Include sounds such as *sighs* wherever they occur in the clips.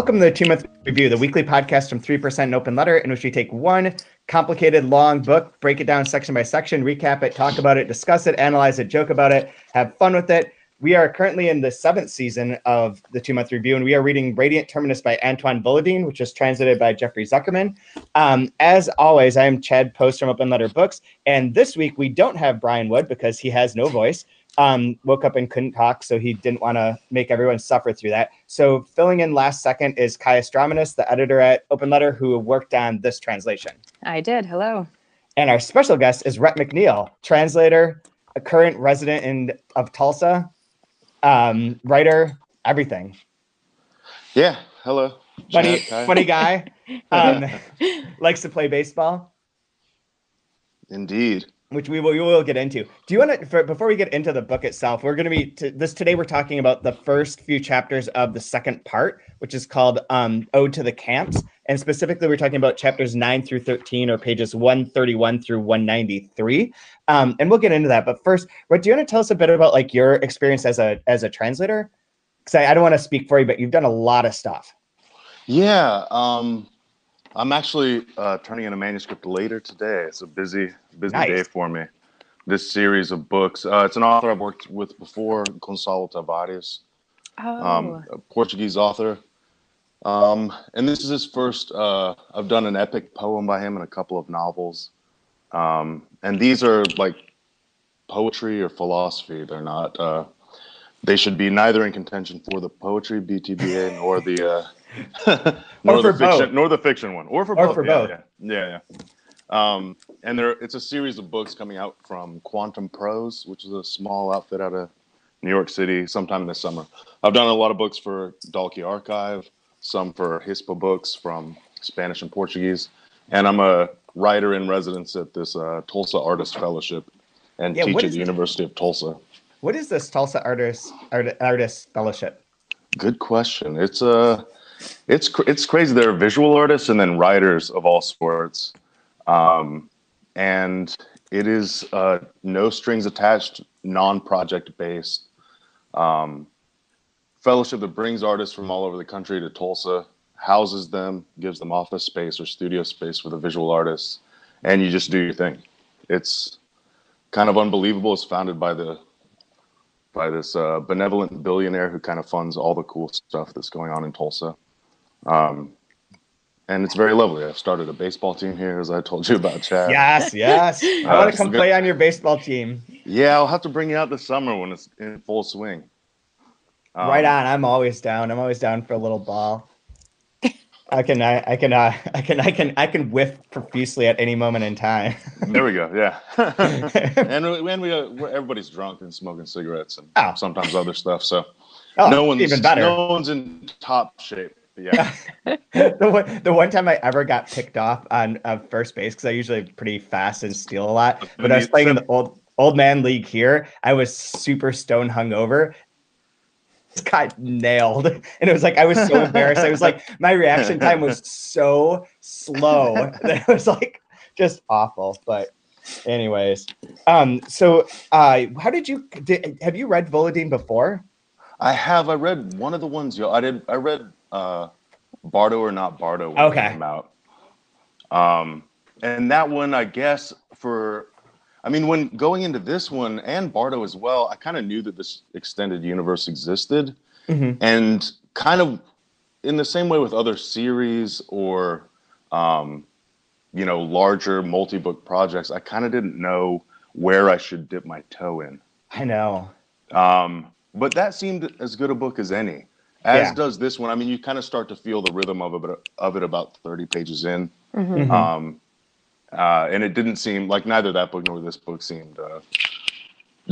Welcome to the Two Month Review, the weekly podcast from 3% Open Letter, in which we take one complicated, long book, break it down section by section, recap it, talk about it, discuss it, analyze it, joke about it, have fun with it. We are currently in the seventh season of the Two Month Review, and we are reading Radiant Terminus by Antoine Volodine, which is translated by Jeffrey Zuckerman. Um, as always, I am Chad Post from Open Letter Books, and this week we don't have Brian Wood because he has no voice um, woke up and couldn't talk, so he didn't want to make everyone suffer through that. So filling in last second is Kaija Straumanis, the editor at Open Letter, who worked on this translation. I did. Hello. And our special guest is Rhett McNeil, translator, a current resident in of Tulsa, um, writer, everything. Yeah. Hello. Funny, funny guy. *laughs* Um, likes to play baseball. Indeed which we will we will get into. Do you want to before we get into the book itself? We're going to be t- this today. We're talking about the first few chapters of the second part, which is called um, "Ode to the Camps," and specifically, we're talking about chapters nine through thirteen, or pages one thirty one through one ninety three. Um, and we'll get into that. But first, what do you want to tell us a bit about like your experience as a as a translator? Because I, I, don't want to speak for you, but you've done a lot of stuff. Yeah. Um, I'm actually uh, turning in a manuscript later today. It's a busy, busy nice. day for me. This series of books. Uh, it's an author I've worked with before, Gonçalo Tavares, oh. um, a Portuguese author. Um, and this is his first. Uh, I've done an epic poem by him and a couple of novels. Um, and these are like poetry or philosophy. They're not. Uh, they should be neither in contention for the poetry BTBA nor the uh, *laughs* nor the fiction, both. nor the fiction one, or for both. or both. For yeah, both. Yeah, yeah, yeah. Um, and there, it's a series of books coming out from Quantum Prose, which is a small outfit out of New York City, sometime this summer. I've done a lot of books for Dalkey Archive, some for Hispabooks from Spanish and Portuguese, and I'm a writer in residence at this uh, Tulsa Artist Fellowship and yeah, teach at the it? University of Tulsa. What is this Tulsa Artist Art, Artist Fellowship? Good question. It's a it's it's crazy. There are visual artists and then writers of all sorts, um, and it is uh, no strings attached, non-project based um, fellowship that brings artists from all over the country to Tulsa, houses them, gives them office space or studio space for the visual artists, and you just do your thing. It's kind of unbelievable. It's founded by the by this uh, benevolent billionaire who kind of funds all the cool stuff that's going on in Tulsa. Um, and it's very lovely. I've started a baseball team here, as I told you about, Chad. Yes, *laughs* yes. I uh, want to come play on your baseball team. Yeah, I'll have to bring you out this summer when it's in full swing. Um, right on. I'm always down. I'm always down for a little ball. I can, I, I can, uh, *laughs* I can, I can, I can whiff profusely at any moment in time. *laughs* there we go. Yeah. and when we, uh, everybody's drunk and smoking cigarettes and oh. sometimes other stuff. So oh, no one's even better. No one's in top shape yeah. *laughs* the one the one time I ever got picked off on uh, first base because I usually pretty fast and steal a lot, but I was playing in the old old man league here. I was super stone hungover. Got nailed, and it was like I was so embarrassed. I was like, *laughs* my reaction time was so slow *laughs* that it was like just awful. But anyways, um, so uh, how did you did, have you read Volodine before? I have. I read one of the ones. Yo, I did. I read uh, Bardo or not Bardo when okay. it came out. Um, and that one, I guess, for I mean, when going into this one and Bardo as well, I kind of knew that this extended universe existed, mm-hmm. and kind of in the same way with other series or um, you know larger multi-book projects, I kind of didn't know where I should dip my toe in. I know. Um, but that seemed as good a book as any as yeah. does this one. I mean, you kind of start to feel the rhythm of it of it about thirty pages in, mm-hmm. mm-hmm. um, uh, and it didn't seem like neither that book nor this book seemed uh,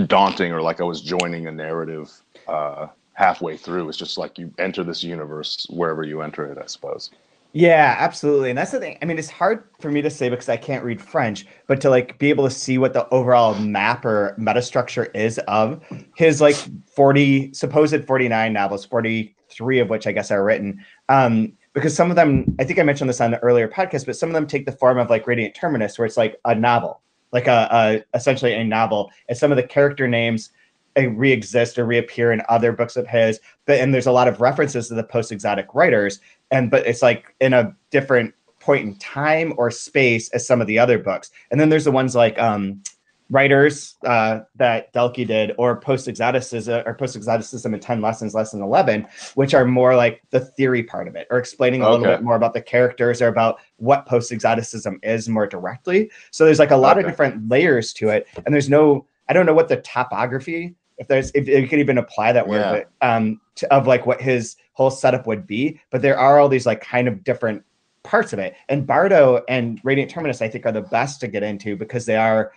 daunting or like I was joining a narrative uh, halfway through. It's just like you enter this universe wherever you enter it, I suppose. Yeah, absolutely. And that's the thing. I mean, it's hard for me to say because I can't read French, but to like be able to see what the overall map or metastructure is of his like 40 supposed 49 novels, 40 three of which I guess are written. Um, because some of them, I think I mentioned this on the earlier podcast, but some of them take the form of like Radiant Terminus, where it's like a novel, like a, a essentially a novel, and some of the character names uh, re-exist or reappear in other books of his. But and there's a lot of references to the post-exotic writers, and but it's like in a different point in time or space as some of the other books. And then there's the ones like um, writers uh, that Dalkey did, or post exoticism or post exoticism in 10 lessons, lesson 11, which are more like the theory part of it, or explaining a okay. little bit more about the characters or about what post exoticism is more directly. So there's like a lot okay. of different layers to it. And there's no, I don't know what the topography, if there's, if you could even apply that word, yeah. but, um, to, of like what his whole setup would be. But there are all these like kind of different parts of it. And Bardo and Radiant Terminus, I think, are the best to get into because they are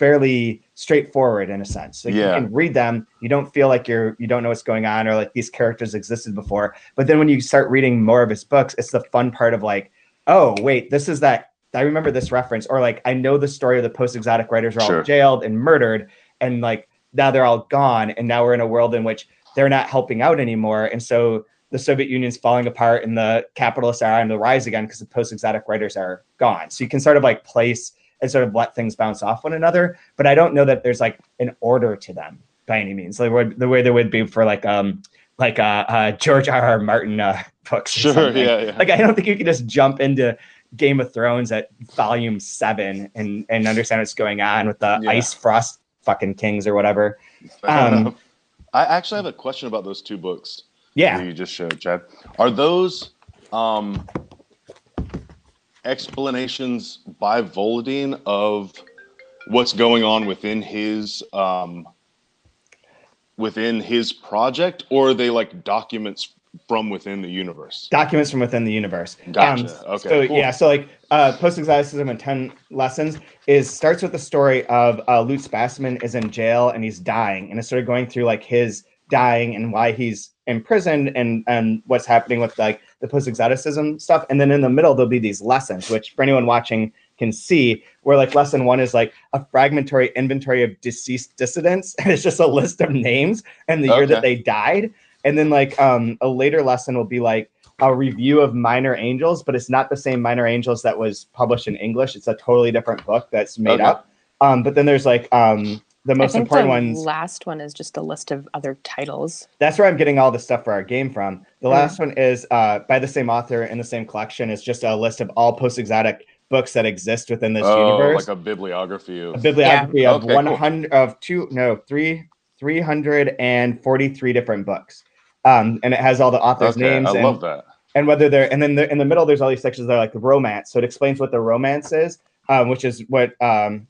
fairly straightforward in a sense. Like yeah. you can read them, you don't feel like you're you don't know what's going on or like these characters existed before. But then when you start reading more of his books, it's the fun part of like, oh wait, this is that I remember this reference, or like I know the story of the post-exotic writers are sure. all jailed and murdered, and like now they're all gone, and now we're in a world in which they're not helping out anymore, and so the Soviet Union's falling apart and the capitalists are on the rise again because the post-exotic writers are gone. So you can sort of like place and sort of let things bounce off one another. But I don't know that there's like an order to them by any means, like the way there would be for like um like uh, uh George R. R. Martin uh, *laughs* books. Sure, yeah, yeah. Like I don't think you can just jump into Game of Thrones at volume seven and and understand what's going on with the yeah. ice frost fucking kings or whatever. Um, I actually have a question about those two books. Yeah, you just showed, Chad. Are those um explanations by Volodine of what's going on within his um, within his project, or are they like documents from within the universe? Documents from within the universe. Gotcha. Um, okay. So cool. yeah, so like uh, post exoticism and ten lessons is starts with the story of uh, Lutz Bassman is in jail and he's dying, and it's sort of going through like his dying and why he's imprisoned and and what's happening with like the post exoticism stuff. And then in the middle there'll be these lessons, which for anyone watching can see, where like lesson one is like a fragmentary inventory of deceased dissidents, and it's just a list of names and the okay. year that they died. And then like um, a later lesson will be like a review of Minor Angels, but it's not the same Minor Angels that was published in English. It's a totally different book that's made okay. up. Um, but then there's like um, the most important the ones. Last one is just a list of other titles. That's where I'm getting all the stuff for our game from. The mm. last one is uh, by the same author in the same collection. It's just a list of all post exotic books that exist within this oh, universe. Like a bibliography of a bibliography yeah. of okay, 100 cool. of two no three 343 different books. Um, and it has all the authors' okay, names. I and, love that. And whether they're and then in the middle there's all these sections that are like the romance. So it explains what the romance is, um, which is what um,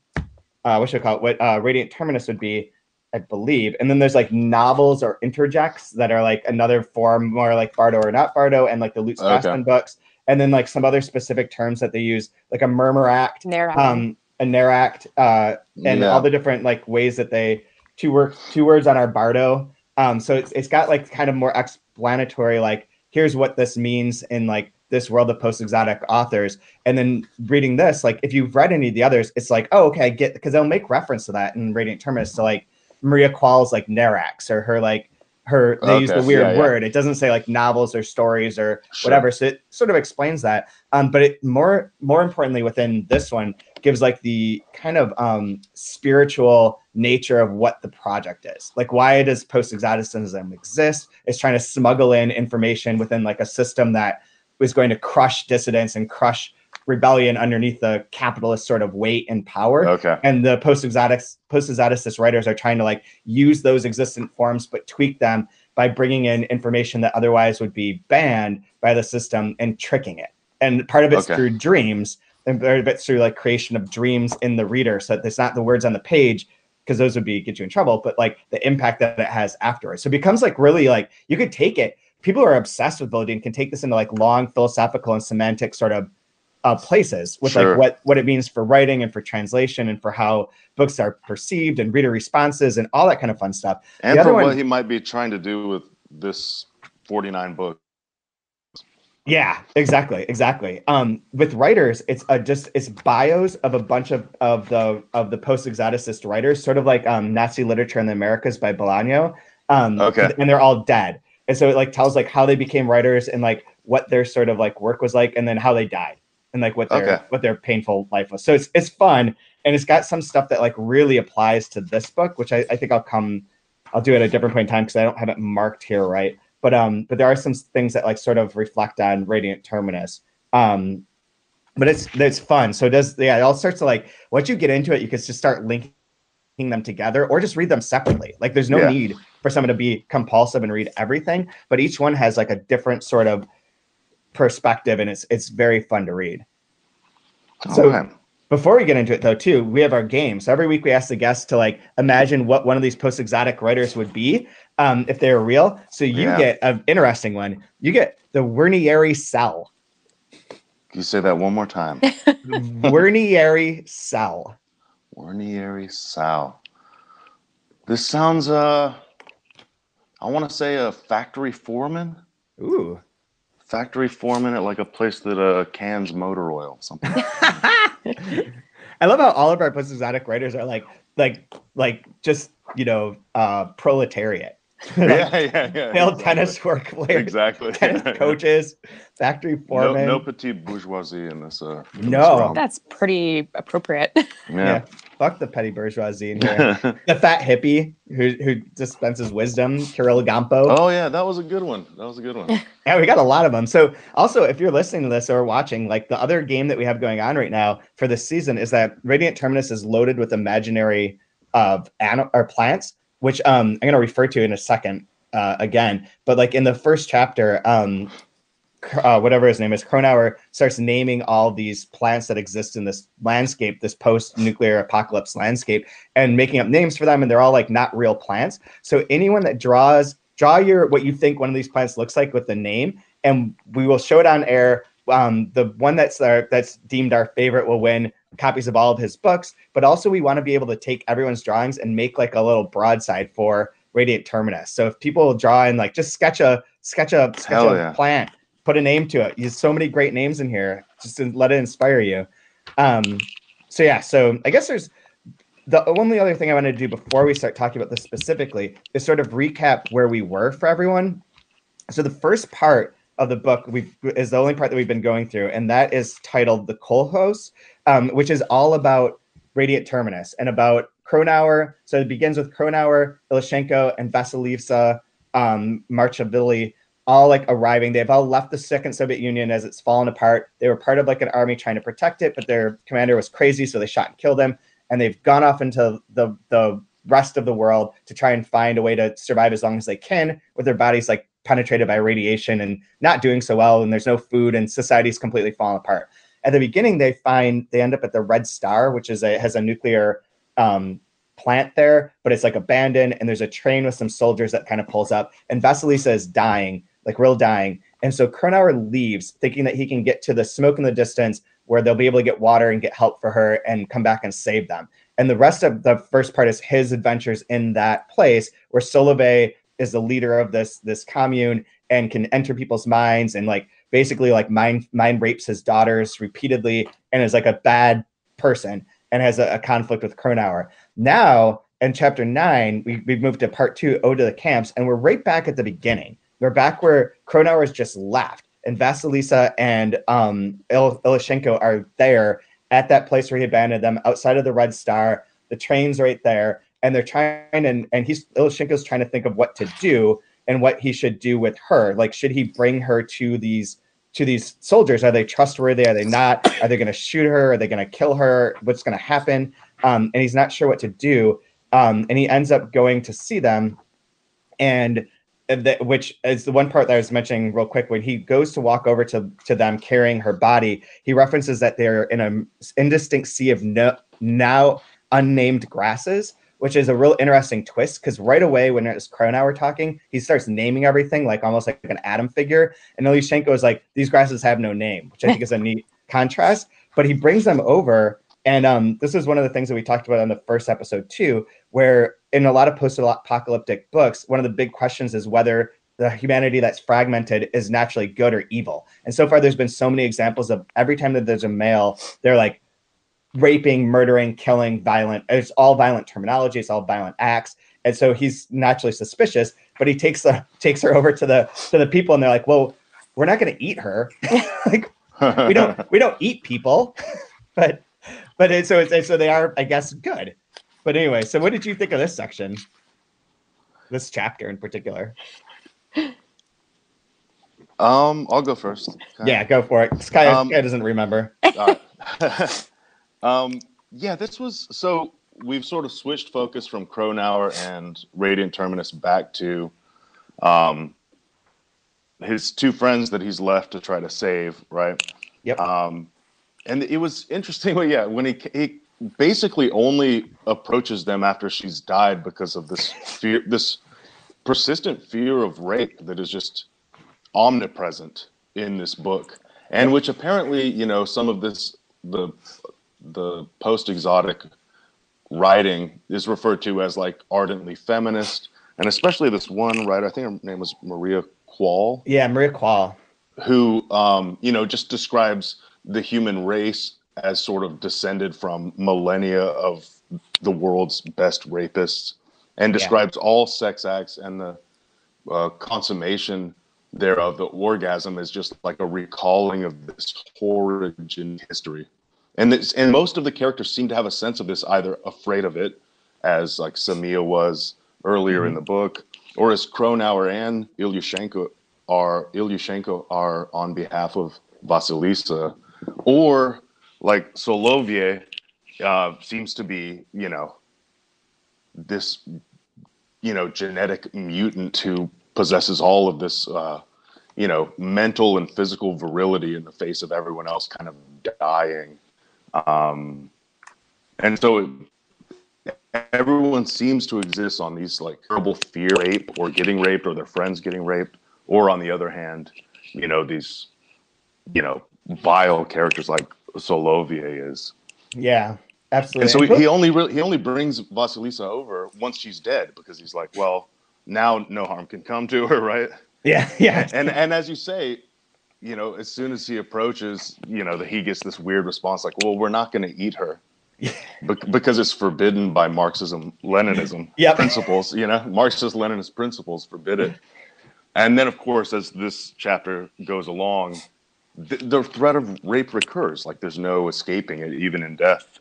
uh, what should I call it? What uh, Radiant Terminus would be, I believe. And then there's like novels or interjects that are like another form, more like Bardo or not Bardo, and like the Lutz okay. books. And then like some other specific terms that they use, like a murmurat, um, a narrat, uh, and yeah. all the different like ways that they two words two words on our Bardo. Um, so it's it's got like kind of more explanatory, like here's what this means in like this world of post exotic authors. And then reading this, like if you've read any of the others, it's like, oh, okay, I get because they'll make reference to that in Radiant Terminus to like Maria Qual's like Nerax or her like her they okay. use the weird yeah, word. It doesn't say like novels or stories or sure. whatever. So it sort of explains that. Um, but it more more importantly within this one gives like the kind of um spiritual nature of what the project is. Like why does post exoticism exist? It's trying to smuggle in information within like a system that was going to crush dissidents and crush rebellion underneath the capitalist sort of weight and power. Okay. And the post-exotic post-exoticist writers are trying to like use those existent forms but tweak them by bringing in information that otherwise would be banned by the system and tricking it. And part of it's okay. through dreams, and part of it's through like creation of dreams in the reader, so that it's not the words on the page because those would be get you in trouble, but like the impact that it has afterwards. So it becomes like really like you could take it people who are obsessed with Volodine can take this into like long philosophical and semantic sort of uh, places with sure. like what what it means for writing and for translation and for how books are perceived and reader responses and all that kind of fun stuff. And for one, what he might be trying to do with this 49 book. Yeah, exactly, exactly. Um, with writers, it's a just it's bios of a bunch of of the of the post exoticist writers, sort of like um, Nazi literature in the Americas by Bolaño. Um, okay, and they're all dead and so it like tells like how they became writers and like what their sort of like work was like and then how they died and like what their okay. what their painful life was so it's it's fun and it's got some stuff that like really applies to this book which I, I think i'll come I'll do it at a different point in time because I don't have it marked here right. But um, but there are some things that like sort of reflect on Radiant Terminus. Um, but it's it's fun. So it does yeah, it all starts to like once you get into it, you can just start linking them together or just read them separately. Like there's no Yeah. need for someone to be compulsive and read everything, but each one has like a different sort of perspective and it's it's very fun to read. So- Before we get into it though, too, we have our game. So every week we ask the guests to like imagine what one of these post-exotic writers would be um, if they were real. So you Yeah. get an interesting one. You get the Wernieri cell. Can you say that one more time? *laughs* Wernieri cell. Wernieri Sal. This sounds uh I want to say a factory foreman. Ooh. Factory foreman at like a place that uh cans motor oil, something. *laughs* I love how all of our post-exotic writers are like like like just you know uh proletariat. *laughs* yeah, like, yeah, yeah. Failed exactly. tennis work players, Exactly. *laughs* tennis coaches, factory No, foreman. no petite bourgeoisie in this. Uh, in this No. realm. That's pretty appropriate. yeah. Fuck the petty bourgeoisie in here. *laughs* the fat hippie who who dispenses wisdom, Kirill Gampo. oh yeah, that was a good one. That was a good one. *laughs* Yeah, we got a lot of them. So also, if you're listening to this or watching, like the other game that we have going on right now for this season is that Radiant Terminus is loaded with imaginary of anim- or plants, which um I'm gonna refer to in a second uh, again. But like in the first chapter, um Cr- uh, whatever his name is, Kronauer starts naming all these plants that exist in this landscape, this post-nuclear apocalypse landscape, and making up names for them, and they're all like not real plants. So anyone that draws draw your what you think one of these plants looks like with the name, and we will show it on air. Um, the one that's our, that's deemed our favorite will win copies of all of his books. But also, we want to be able to take everyone's drawings and make like a little broadside for Radiant Terminus. So if people draw and like just sketch a sketch a sketch Hell a yeah. plant, put a name to it. There's so many great names in here. Just to let it inspire you. Um, so yeah, so I guess there's the only other thing I want to do before we start talking about this specifically is sort of recap where we were for everyone. So the first part of the book we is the only part that we've been going through, and that is titled "The Kolkhoz," um, which is all about Radiant Terminus and about Kronauer. So it begins with Kronauer, Ilyushenko, and Vasilisa um, Marachvili all like arriving. They've all left the Second Soviet Union as it's fallen apart. They were part of like an army trying to protect it, but their commander was crazy, so they shot and killed him. And they've gone off into the the rest of the world to try and find a way to survive as long as they can with their bodies like penetrated by radiation and not doing so well. And there's no food, and society's completely fallen apart. At the beginning, they find they end up at the Red Star, which is a has a nuclear um, plant there, but it's like abandoned, and there's a train with some soldiers that kind of pulls up, and Vasilisa is dying, like real dying, and so Kronauer leaves, thinking that he can get to the smoke in the distance where they'll be able to get water and get help for her and come back and save them. And the rest of the first part is his adventures in that place where Solovyei is the leader of this this commune and can enter people's minds and like basically like mind mind rapes his daughters repeatedly and is like a bad person and has a, a conflict with Kronauer. Now in chapter nine, we, we've moved to part two, Ode to the Camps, and we're right back at the beginning. We're back where Kronauer has just left, and Vasilisa and um, are there at that place where he abandoned them outside of the Red Star. The train's right there, and they're trying, and, and he's Ilyushenko's trying to think of what to do and what he should do with her. Like, should he bring her to these to these soldiers? Are they trustworthy? Are they not? Are they going to shoot her? Are they going to kill her? What's going to happen? Um, and he's not sure what to do. Um, and he ends up going to see them, and that, which is the one part that I was mentioning real quick. When he goes to walk over to to them carrying her body, he references that they're in an indistinct sea of no, now unnamed grasses, which is a real interesting twist because right away when it's Kronauer talking, he starts naming everything like almost like an Adam figure, and Ilyushenko is like, "These grasses have no name," which I think is a neat contrast. But he brings them over, and um, this is one of the things that we talked about on the first episode too, where in a lot of post-apocalyptic books, one of the big questions is whether the humanity that's fragmented is naturally good or evil. And so far, there's been so many examples of every time that there's a male, they're like raping, murdering, killing, violent. It's all violent terminology. It's all violent acts. And so he's naturally suspicious. But he takes the takes her over to the to the people, and they're like, "Well, we're not going to eat her. *laughs* like we don't we don't eat people." *laughs* but but it, so it's, so they are, I guess, good. But anyway, so what did you think of this section? this chapter in particular? Um, I'll go first. Okay. Yeah, go for it. Sky, Um, Sky doesn't remember. *laughs* Right. *laughs* um, yeah, this was so we've sort of switched focus from Kronauer and Radiant Terminus back to um, his two friends that he's left to try to save, right? Yep. Um, and it was interesting. *laughs* Well, yeah, when he he basically only approaches them after she's died because of this fear, this persistent fear of rape that is just omnipresent in this book, and which apparently, you know, some of this the the post exotic writing is referred to as like ardently feminist, and especially this one writer, I think her name was Maria Quall Yeah, Maria Quall. who um, you know just describes the human race as sort of descended from millennia of the world's best rapists and Yeah. describes all sex acts and the uh, consummation thereof. The orgasm is just like a recalling of this origin history. And this, and most of the characters seem to have a sense of this either afraid of it as like Samiya was earlier in the book or as Kronauer and Ilyushenko are Ilyushenko are on behalf of Vasilisa, or like Soloviev uh, seems to be, you know, this, you know, genetic mutant who possesses all of this, uh, you know, mental and physical virility in the face of everyone else kind of dying. Um, and so it, everyone seems to exist on these like terrible fear rape or getting raped or their friends getting raped or on the other hand you know these you know vile characters like Soloviev is Yeah, absolutely. and so he, he only really he only brings Vasilisa over once she's dead because he's like well now no harm can come to her *laughs* right yeah, yeah, and and as you say you know as soon as he approaches you know that he gets this weird response like well we're not going to eat her *laughs* Bec- because it's forbidden by Marxism, Leninism *laughs* Yep. principles. You know, Marxist Leninist principles forbid it. And then, of course, as this chapter goes along, the, threat of rape recurs. Like there's no escaping it, even in death.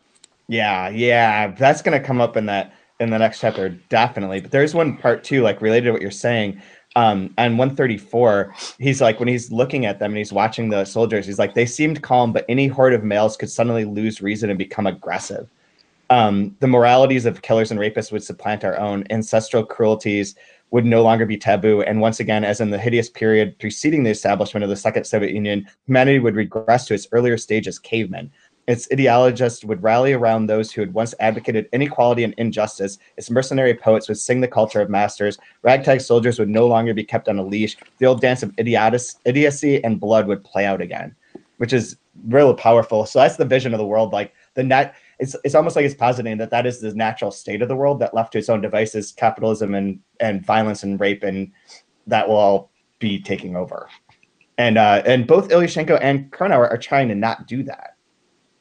Yeah, yeah, that's gonna come up in that in the next chapter, definitely. But there's one part too, like related to what you're saying. Um, on 134, he's like when he's looking at them and he's watching the soldiers, he's like, they seemed calm, but any horde of males could suddenly lose reason and become aggressive. Um, the moralities of killers and rapists would supplant our own. Ancestral cruelties would no longer be taboo. And once again, as in the hideous period preceding the establishment of the Second Soviet Union, humanity would regress to its earlier stage as cavemen. Its ideologists would rally around those who had once advocated inequality and injustice. Its mercenary poets would sing the culture of masters. Ragtag soldiers would no longer be kept on a leash. The old dance of idiocy and blood would play out again, which is really powerful. So that's the vision of the world. Like the net, it's it's almost like it's positing that that is the natural state of the world. That left to its own devices, capitalism and and violence and rape, and that will all be taking over. And uh, and both Ilyushenko and Kronauer are trying to not do that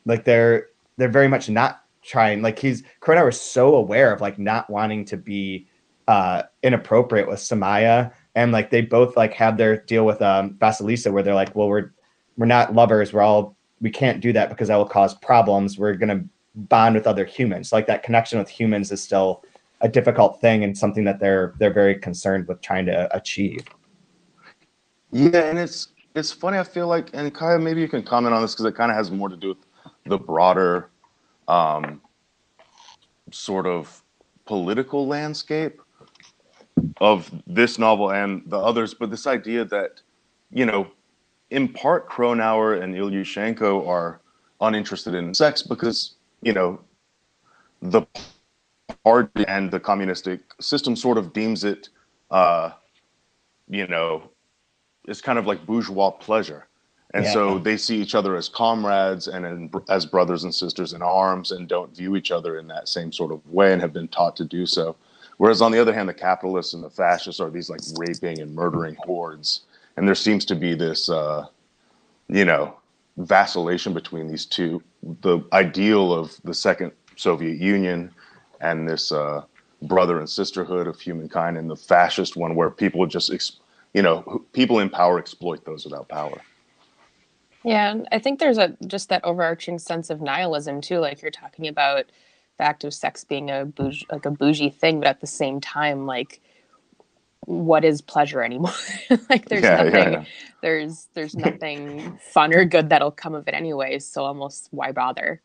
like they're they're very much not trying like he's Kronauer is so aware of like not wanting to be uh inappropriate with Samiya and like they both like have their deal with um Vasilisa where they're like well we're we're not lovers we're all we can't do that because that will cause problems we're to bond with other humans like that connection with humans is still a difficult thing and something that they're they're very concerned with trying to achieve Yeah, and it's it's funny. I feel like, and Kaija, maybe you can comment on this because it kind of has more to do with the broader, um, sort of political landscape of this novel and the others. But this idea that, you know, in part, Kronauer and Ilyushenko are uninterested in sex because, you know, the party and the communistic system sort of deems it, uh, you know, it's kind of like bourgeois pleasure. And so they see each other as comrades and in, as brothers and sisters in arms and don't view each other in that same sort of way and have been taught to do so. Whereas on the other hand, the capitalists and the fascists are these like raping and murdering hordes. And there seems to be this, uh, you know, vacillation between these two the ideal of the second Soviet Union and this uh, brother and sisterhood of humankind and the fascist one where people just, ex- you know, people in power exploit those without power. Yeah, and I think there's a just that overarching sense of nihilism too. Like you're talking about the act of sex being a bougie, like a bougie thing, but at the same time, like what is pleasure anymore? *laughs* like there's Yeah, yeah, nothing yeah. there's there's *laughs* nothing fun or good that'll come of it anyways. So almost why bother?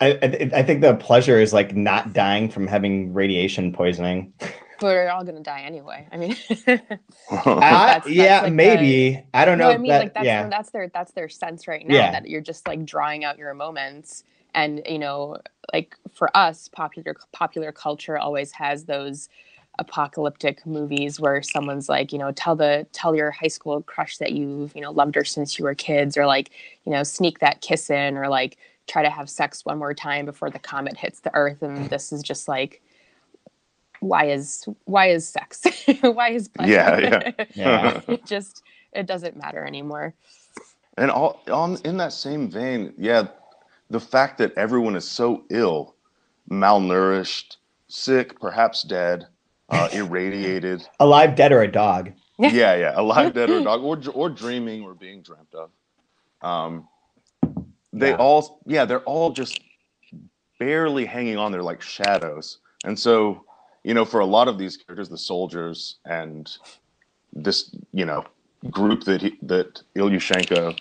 I, I, I think the pleasure is like not dying from having radiation poisoning. But we're all gonna die anyway. I mean *laughs* Uh, that's yeah, like maybe. I don't know. no, I mean that, like that's yeah. that's their that's their sense right now Yeah. that you're just like drawing out your moments and you know like for us popular popular culture always has those apocalyptic movies where someone's like you know tell the tell your high school crush that you've you know loved her since you were kids or like you know sneak that kiss in or like try to have sex one more time before the comet hits the earth and mm. this is just like why is why is sex *laughs* why is pleasure Yeah, yeah. *laughs* Yeah. it just it doesn't matter anymore And all on in that same vein, yeah, the fact that everyone is so ill, malnourished, sick, perhaps dead, uh, irradiated. Alive, dead, or a dog. yeah, yeah, alive, dead, or a dog, or or dreaming, or being dreamt of. Um, they Yeah. all, yeah, they're all just barely hanging on They're like shadows. And so, you know, for a lot of these characters, the soldiers and this, you know, group that he, that Ilyushenko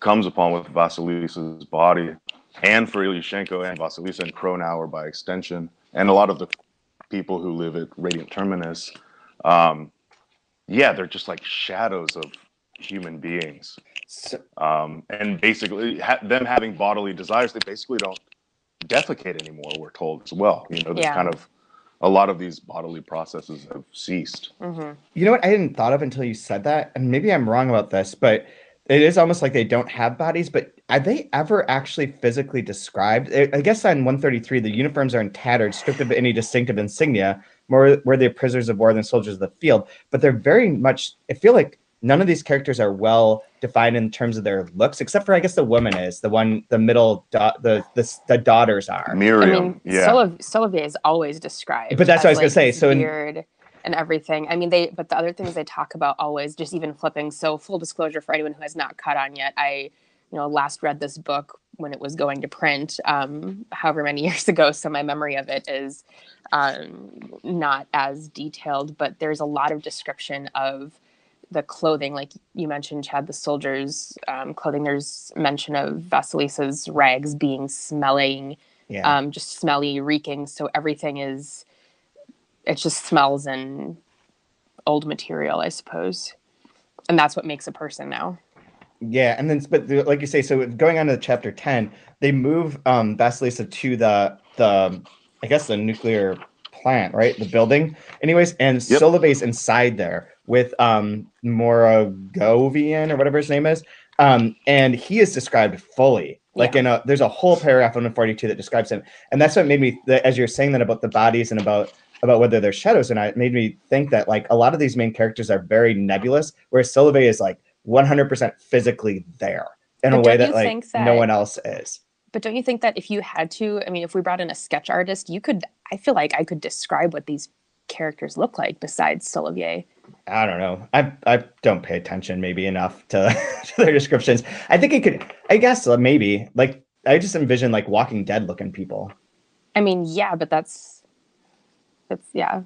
comes upon with Vasilisa's body, and for Ilyushenko and Vasilisa and Kronauer by extension, and a lot of the people who live at Radiant Terminus, um, yeah, they're just like shadows of human beings. So, Um, and basically, ha- them having bodily desires, they basically don't defecate anymore. We're told as well. You know, there's Yeah. kind of a lot of these bodily processes have ceased. hmm you know what? I hadn't thought of until you said that, and maybe I'm wrong about this, but it is almost like they don't have bodies. But are they ever actually physically described? I I guess on 133, the uniforms are in tattered, stripped of any distinctive insignia, more were of prisoners of war than soldiers of the field. But they're very much. I feel like none of these characters are well defined in terms of their looks, except for I guess the woman is the one, the middle, da- the, the the daughters are. I Miriam, mean, yeah. Soliv- Solovyei is always described. But that's what I was as, gonna say, his so in- and everything. I mean, they. But the other things they talk about always, just even flipping. So full disclosure for anyone who has not caught on yet, I, you know, last read this book when it was going to print, um, however many *laughs* years ago. So my memory of it is um, not as detailed, but there's a lot of description of the clothing, like you mentioned, Chad, the soldiers' um, clothing. There's mention of Vasilisa's rags being smelling Yeah. um, just smelly, reeking. So everything is, it just smells and old material, I suppose. And that's what makes a person now. Yeah, and then but the- like you say, so going on to chapter ten, they move um Vasilisa to the the I guess the nuclear plant, right? The building. Anyways, and Yep. Solovyei's inside there with um Morgovian or whatever his name is. Um, and he is described fully. Like Yeah. in a there's a whole paragraph on 142 that describes him. And that's what made me that as you're saying that about the bodies and about about whether they're shadows or not, it made me think that like a lot of these main characters are very nebulous, whereas Solovyei is like 100% physically there in a way that like that- no one else is. But don't you think that if you had to, I mean, if we brought in a sketch artist, you could, I feel like I could describe what these characters look like besides Solovyei. I don't know. I I don't pay attention maybe enough to, *laughs* to their descriptions. I think it could. I guess uh, maybe like I just envision like Walking Dead looking people. I mean, yeah, but that's, that's, yeah.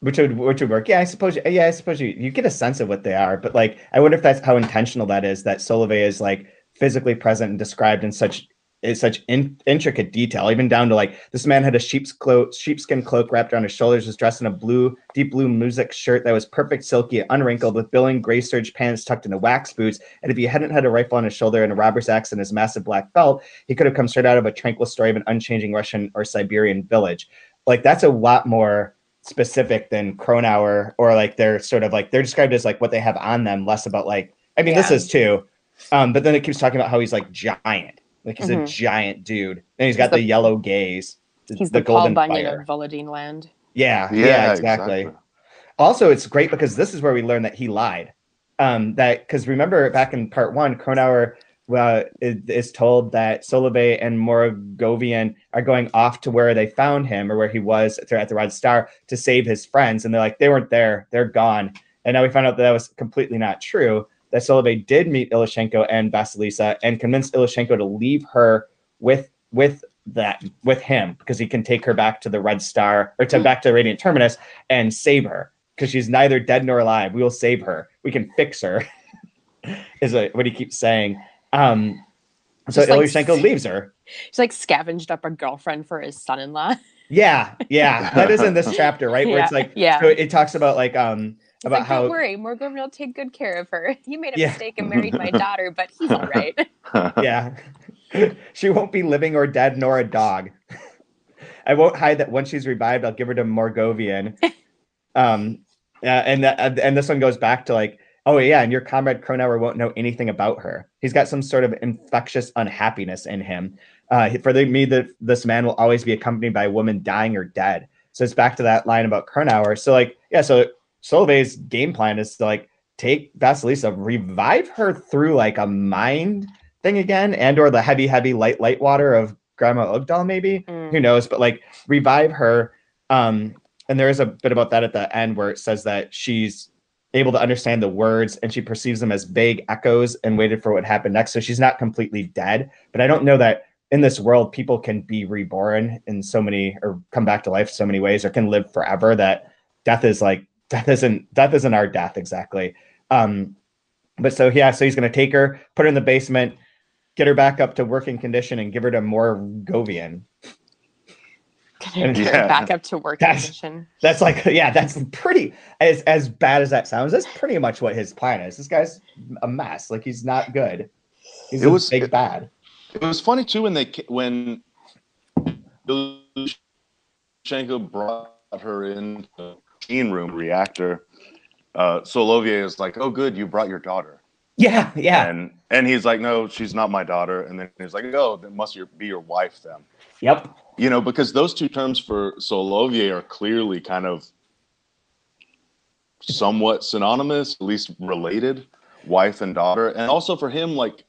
Which would which would work. Yeah, I suppose. Yeah, I suppose you, you get a sense of what they are, but like I wonder if that's how intentional that is. That Solovyei is like physically present and described in such in such in, intricate detail, even down to like this man had a sheep's cloak, sheepskin cloak wrapped around his shoulders, was dressed in a blue, deep blue muzhik shirt that was perfect, silky, unwrinkled, with billowing gray serge pants tucked into wax boots. And if he hadn't had a rifle on his shoulder and a robber's axe in his massive black belt, he could have come straight out of a tranquil story of an unchanging Russian or Siberian village. Like that's a lot more specific than Kronauer or like they're sort of like they're described as like what they have on them, less about like I mean this is too. Um, but then it keeps talking about how he's like giant. Like he's a Mhm. giant dude. And he's got the- the, yellow gaze. He's the, Paul golden Bunyan fire. of Volodine land. Yeah, yeah, exactly. Also, it's great because this is where we learn that he lied. Um, that because remember back in part one, Kronauer uh, is, is told that Solovyei and Morgovian are going off to where they found him or where he was at the, Red Star to save his friends, and they're like they weren't there, they're gone. And now we found out that that was completely not true. That Solovyei did meet Ilyushenko and Vasilisa and convinced Ilyushenko to leave her with with that with him because he can take her back to the Red Star or to back to the Radiant Terminus and save her because she's neither dead nor alive. We will save her. We can fix her. *laughs* is what he keeps saying. Um, so Just like- Ilyushenko leaves her. He's like scavenged up a girlfriend for his son-in-law. Yeah, yeah, *laughs* that is in this chapter, right? Where it's like, yeah. so it talks about like um He's about like, how don't worry, Morgan will take good care of her. *laughs* You made a Yeah. mistake and married my *laughs* daughter, but he's all right. yeah, she won't be living or dead nor a dog. I won't hide that once she's revived, I'll give her to Morgovian. Um, uh, and that, and this one goes back to like, oh yeah, and your comrade Kronauer won't know anything about her. He's got some sort of infectious unhappiness in him. Uh, for the, me, that this man will always be accompanied by a woman dying or dead. So it's back to that line about Kronauer. So like, yeah, so Solovyei's game plan is to like take Vasilisa, revive her through like a mind thing again, and or the heavy, heavy light light water of Grandma Udgul, maybe Mm. who knows, but like revive her. Um, and there is a bit about that at the end where it says that she's able to understand the words and she perceives them as vague echoes and waited for what happened next. So she's not completely dead, but I don't know that in this world people can be reborn in so many or come back to life so many ways or can live forever that death is like *laughs* death isn't death isn't our death exactly. Um, but so yeah, so he's gonna take her, put her in the basement, get her back up to working condition, and give her to. Gonna get Yeah. back up to work That's- condition. That's like, yeah, that's pretty as as bad as that sounds. That's pretty much what his plan is. This guy's a mess. Like he's not good. He's It a was- big bad. It was funny too when they when Ilyushenko brought her in the machine room reactor. Uh, Solovyei is like, "Oh, good, you brought your daughter," Yeah, yeah, and and he's like, "No, she's not my daughter." And then he's like, "Oh, that must be your wife then." yep, You know, because those two terms for Solovyei are clearly kind of somewhat synonymous, at least related, wife and daughter. And also for him, like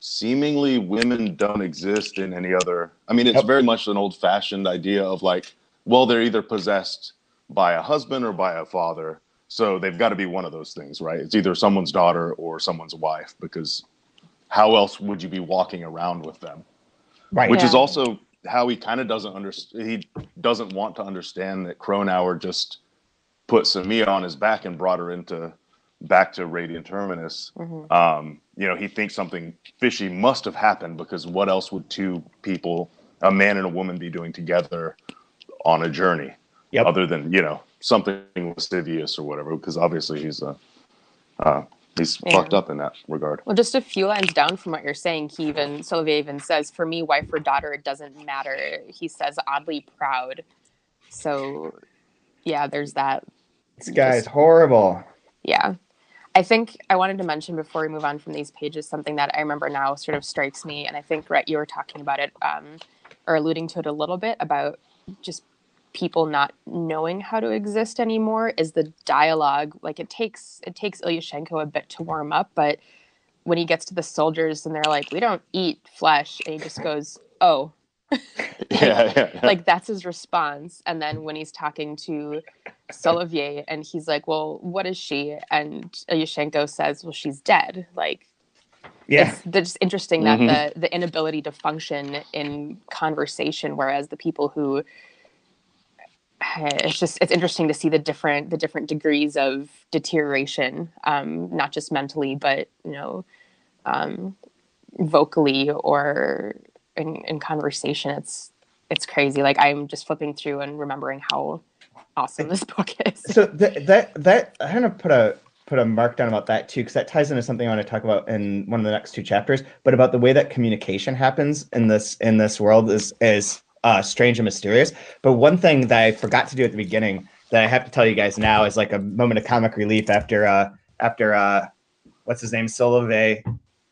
seemingly women don't exist in any other. I mean, it's Yep. very much an old fashioned idea of like, well, they're either possessed by a husband or by a father. So they've got to be one of those things, right? It's either someone's daughter or someone's wife because how else would you be walking around with them? right. which is also how he kind of doesn't understand. He doesn't want to understand that Kronauer just put Samiya on his back and brought her into back to Radiant Terminus. Mhm. Um, you know, he thinks something fishy must have happened because what else would two people, a man and a woman, be doing together on a journey, Yep. other than you know something lascivious or whatever? Because obviously he's a uh, he's Yeah. fucked up in that regard. Well, just a few lines down from what you're saying, he even Solovyei even says, "For me, wife or daughter, it doesn't matter." He says, oddly proud. So, yeah, there's that. This guy's horrible. Yeah. I think I wanted to mention before we move on from these pages something that I remember now sort of strikes me, and I think Rhett, you were talking about it um, or alluding to it a little bit about just people not knowing how to exist anymore. Is the dialogue like it takes it takes Ilyushenko a bit to warm up, but when he gets to the soldiers and they're like, "We don't eat flesh," and he just goes, "Oh." *laughs* yeah, yeah, *laughs* yeah. like that's his response and then when he's talking to Solovyei and he's like well what is she and Yushenko says well she's dead like Yeah, it's just interesting that Mhm. the the inability to function in conversation whereas the people who *sighs* it's just it's interesting to see the different the different degrees of deterioration um not just mentally but you know um vocally or in, in conversation it's it's crazy like i'm just flipping through and remembering how awesome this *laughs* book is so that that that I kind gonna put a put a mark down about that too because that ties into something I want to talk about in one of the next two chapters. But about the way that communication happens in this in this world is is uh, strange and mysterious. But one thing that I forgot to do at the beginning that I have to tell you guys now is like a moment of comic relief after uh after uh what's his name Solovyei,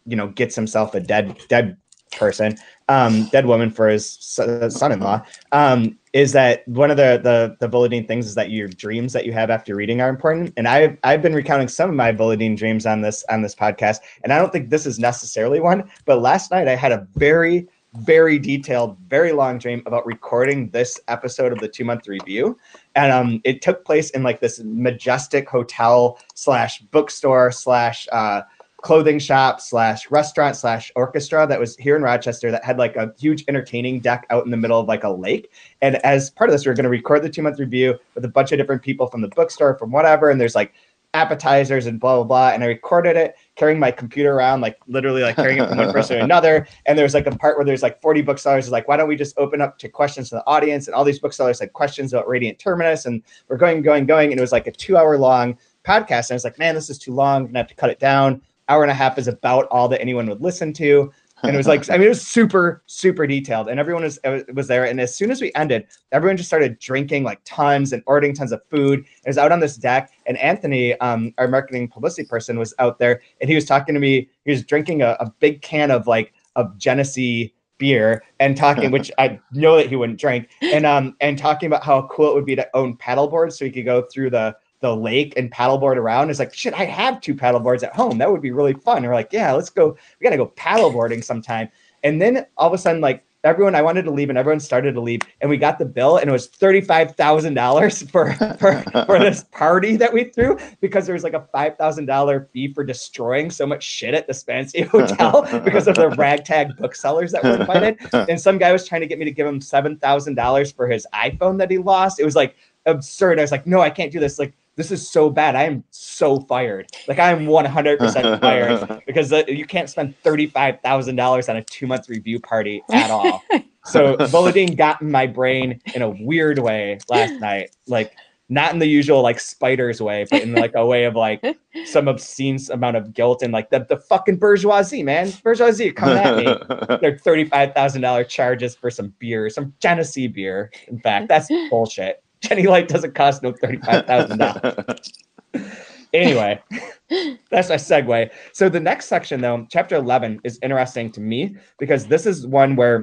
you know, gets himself a dead dead person, um, dead woman for his son- son-in-law. Um, is that one of the the the Volodine things is that your dreams that you have after reading are important. And I've I've been recounting some of my Volodine dreams on this on this podcast, and I don't think this is necessarily one. But last night I had a very very detailed, very long dream about recording this episode of the two month review, and um, it took place in like this majestic hotel slash bookstore slash uh, clothing shop slash restaurant slash orchestra that was here in Rochester that had like a huge entertaining deck out in the middle of like a lake. And as part of this, we are going to record the two month review with a bunch of different people from the bookstore, from whatever. And there's like appetizers and blah blah blah. And I recorded it carrying my computer around, like literally like carrying it from one person to *laughs* another. And there's like a part where there's like 40 booksellers like, why don't we just open up to questions to the audience? And all these booksellers had questions about Radiant Terminus, and we're going, going, going. And it was like a two hour long podcast. And I was like, man, this is too long. I'm gonna have to cut it down. Hour and a half is about all that anyone would listen to and it was like I mean it was super super detailed. And everyone was was there. And as soon as we ended everyone just started drinking like tons and ordering tons of food. It was out on this deck. And Anthony um, our marketing publicity person was out there. And he was talking to me. He was drinking a, a big can of like of Genesee beer and talking which I know that he wouldn't drink. And um and talking about how cool it would be to own paddle boards so he could go through the the lake and paddleboard around. It's like, shit, I have two paddleboards at home. That would be really fun. And we're like, yeah, let's go. We got to go paddleboarding sometime. And then all of a sudden, like everyone, I wanted to leave and everyone started to leave. And we got the bill and it was $35,000 *laughs* for, for, for this party that we threw because there was like a $5,000 fee for destroying so much shit at the Spansky *laughs* Hotel because of the ragtag booksellers that were invited. And some guy was trying to get me to give him $7,000 for his iPhone that he lost. It was like absurd. I was like, no, I can't do this. Like, this is so bad. I am so fired. Like I am 100% *laughs* fired because uh, you can't spend $35,000 on a two month review party at all. *laughs* so Volodine got in my brain in a weird way last night. Like not in the usual like spiders way, but in like a way of like some obscene amount of guilt and like the, the fucking bourgeoisie, man. Bourgeoisie coming at me. *laughs* They're $35,000 charges for some beer, some Genesee beer. In fact, that's bullshit. Genny Light doesn't cost no thirty-five thousand dollars. *laughs* anyway, that's my segue. So the next section, though, chapter eleven, is interesting to me because this is one where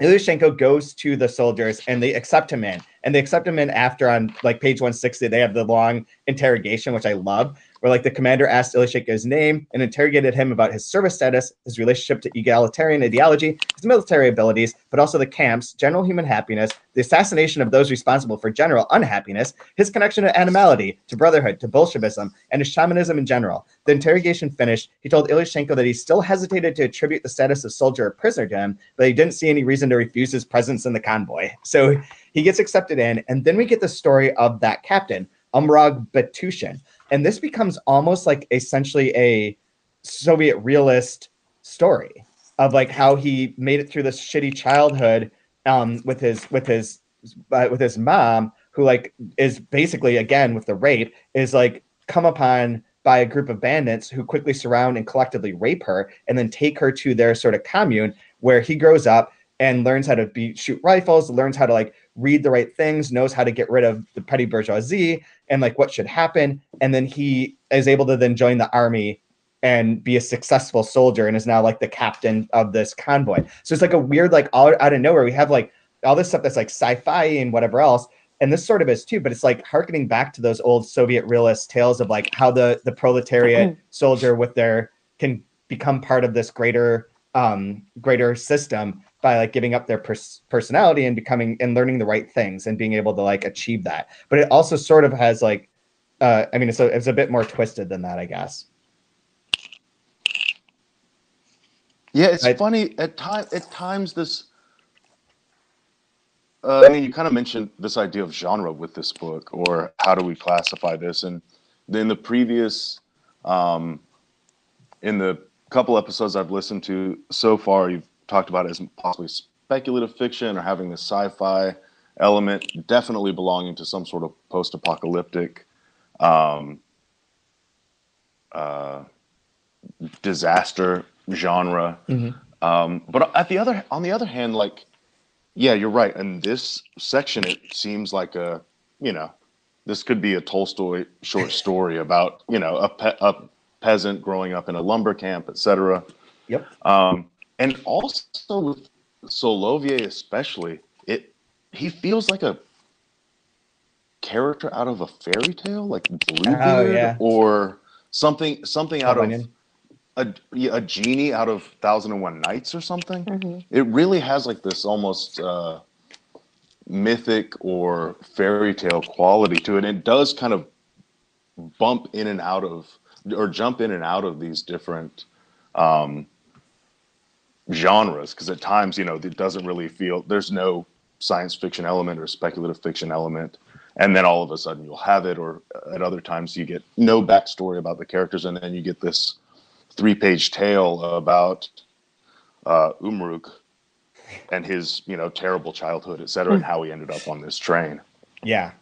Ilyushenko goes to the soldiers and they accept him in. And they accept him in after on like page 160, they have the long interrogation, which I love, where like the commander asked Ilyushenko his name and interrogated him about his service status, his relationship to egalitarian ideology, his military abilities, but also the camps, general human happiness, the assassination of those responsible for general unhappiness, his connection to animality, to brotherhood, to Bolshevism, and to shamanism in general. The interrogation finished, he told Ilyushenko that he still hesitated to attribute the status of soldier or prisoner to him, but he didn't see any reason to refuse his presence in the convoy. So he gets accepted in, and then we get the story of that captain, Umrog Batushin. And this becomes almost like essentially a Soviet realist story of like how he made it through this shitty childhood um, with his with his uh, with his mom, who like is basically again with the rape is like come upon by a group of bandits who quickly surround and collectively rape her and then take her to their sort of commune where he grows up and learns how to be shoot rifles, learns how to like read the right things, knows how to get rid of the petty bourgeoisie and like what should happen. And then he is able to then join the army and be a successful soldier and is now like the captain of this convoy. So it's like a weird, like all out of nowhere, we have like all this stuff that's like sci-fi and whatever else. And this sort of is too, but it's like harkening back to those old Soviet realist tales of like how the the proletariat soldier with their can become part of this greater um greater system by like giving up their pers- personality and becoming and learning the right things and being able to like achieve that. But it also sort of has like, uh, I mean, it's a, it's a bit more twisted than that, I guess. Yeah, it's I, funny at time at times this. Uh, I mean, you kind of mentioned this idea of genre with this book, or how do we classify this? And in the previous, um, in the couple episodes I've listened to so far, you've talked about as possibly speculative fiction or having this sci-fi element, definitely belonging to some sort of post-apocalyptic um, uh, disaster genre. Mm-hmm. Um, but at the other, on the other hand, like, yeah, you're right. In this section, it seems like a, you know, this could be a Tolstoy short *laughs* story about, you know, a, pe- a peasant growing up in a lumber camp, etc. Yep. Um, and also with Solovyei especially, it he feels like a character out of a fairy tale, like Bluebeard, oh, yeah. or something something out of a, a genie out of Thousand and One Nights or something. Mm-hmm. It really has like this almost uh, mythic or fairy tale quality to it. And it does kind of bump in and out of or jump in and out of these different um, genres because at times you know it doesn't really feel there's no science fiction element or speculative fiction element. And then all of a sudden you'll have it or at other times you get no backstory about the characters and then you get this three page tale about uh, Umruk and his you know terrible childhood et cetera and how he ended up on this train. Yeah.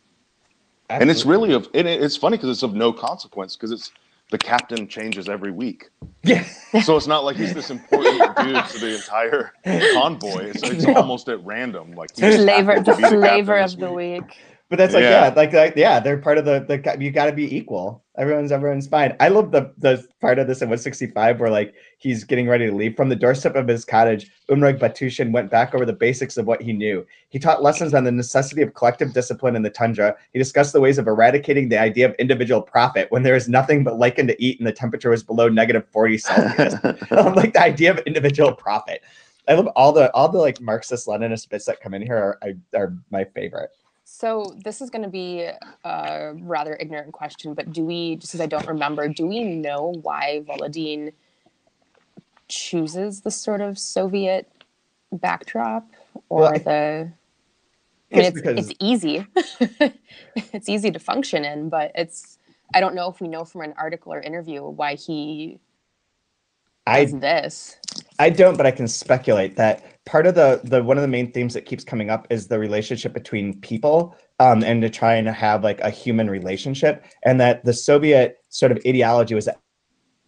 and it's really of and it's funny because it's of no consequence because it's the captain changes every week yeah. so it's not like he's this important *laughs* dude to the entire convoy it's, it's No. almost at random like he flavor the to be captain flavor this of the week. But that's like Yeah. yeah, like, like yeah, they're part of the the you got to be equal. Everyone's everyone's fine. I love the the part of this in 165 where like he's getting ready to leave from the doorstep of his cottage. Umrag Batushin went back over the basics of what he knew. He taught lessons on the necessity of collective discipline in the tundra. He discussed the ways of eradicating the idea of individual profit when there is nothing but lichen to eat and the temperature was below negative 40 Celsius. *laughs* like the idea of individual profit. I love all the all the like Marxist Leninist bits that come in here are, are my favorite. So this is going to be a rather ignorant question, but do we, just as I don't remember, do we know why Volodine chooses the sort of Soviet backdrop or Well, I- the? I mean, It's it's, because- it's easy. *laughs* it's easy to function in, but it's. I don't know if we know from an article or interview why he I this. I don't, but I can speculate that part of the the one of the main themes that keeps coming up is the relationship between people, um, and to try and have like a human relationship, and that the Soviet sort of ideology was that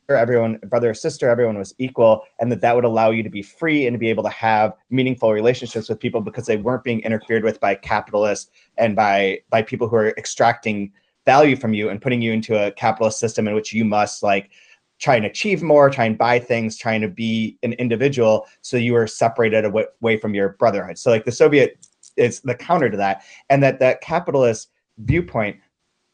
everyone, brother or sister, everyone was equal, and that that would allow you to be free and to be able to have meaningful relationships with people because they weren't being interfered with by capitalists and by by people who are extracting value from you and putting you into a capitalist system in which you must like try and achieve more, try and buy things, trying to be an individual. So you were separated away from your brotherhood. So like the Soviet is the counter to that, and that that capitalist viewpoint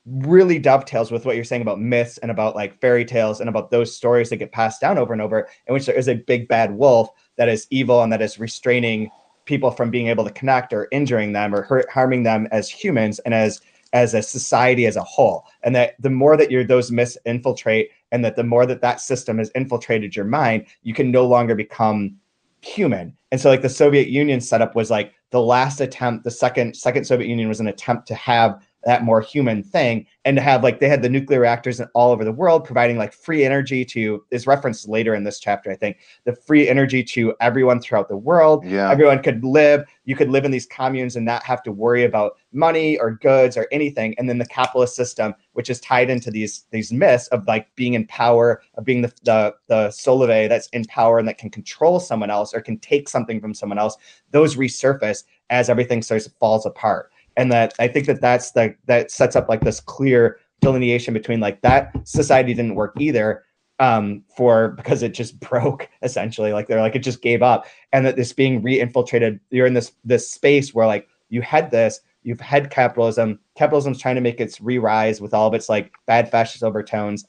really dovetails with what you're saying about myths and about like fairy tales and about those stories that get passed down over and over, in which there is a big bad wolf that is evil and that is restraining people from being able to connect or injuring them or hurt, harming them as humans and as as a society as a whole and that the more that your those myths infiltrate and that the more that that system has infiltrated your mind you can no longer become human. And so like the soviet union setup was like the last attempt the second second soviet union was an attempt to have that more human thing and to have like they had the nuclear reactors all over the world providing like free energy to is referenced later in this chapter i think the free energy to everyone throughout the world. Yeah. Everyone could live you could live in these communes and not have to worry about money or goods or anything. And then the capitalist system which is tied into these these myths of like being in power of being the the, the Solovyei that's in power and that can control someone else or can take something from someone else those resurface as everything starts falls apart and that i think that that's the that sets up like this clear delineation between like that society didn't work either um for because it just *laughs* broke essentially. Like they're like it just gave up. And that this being re-infiltrated you're in this this space where like you had this you've had capitalism capitalism's trying to make its re-rise with all of its like bad fascist overtones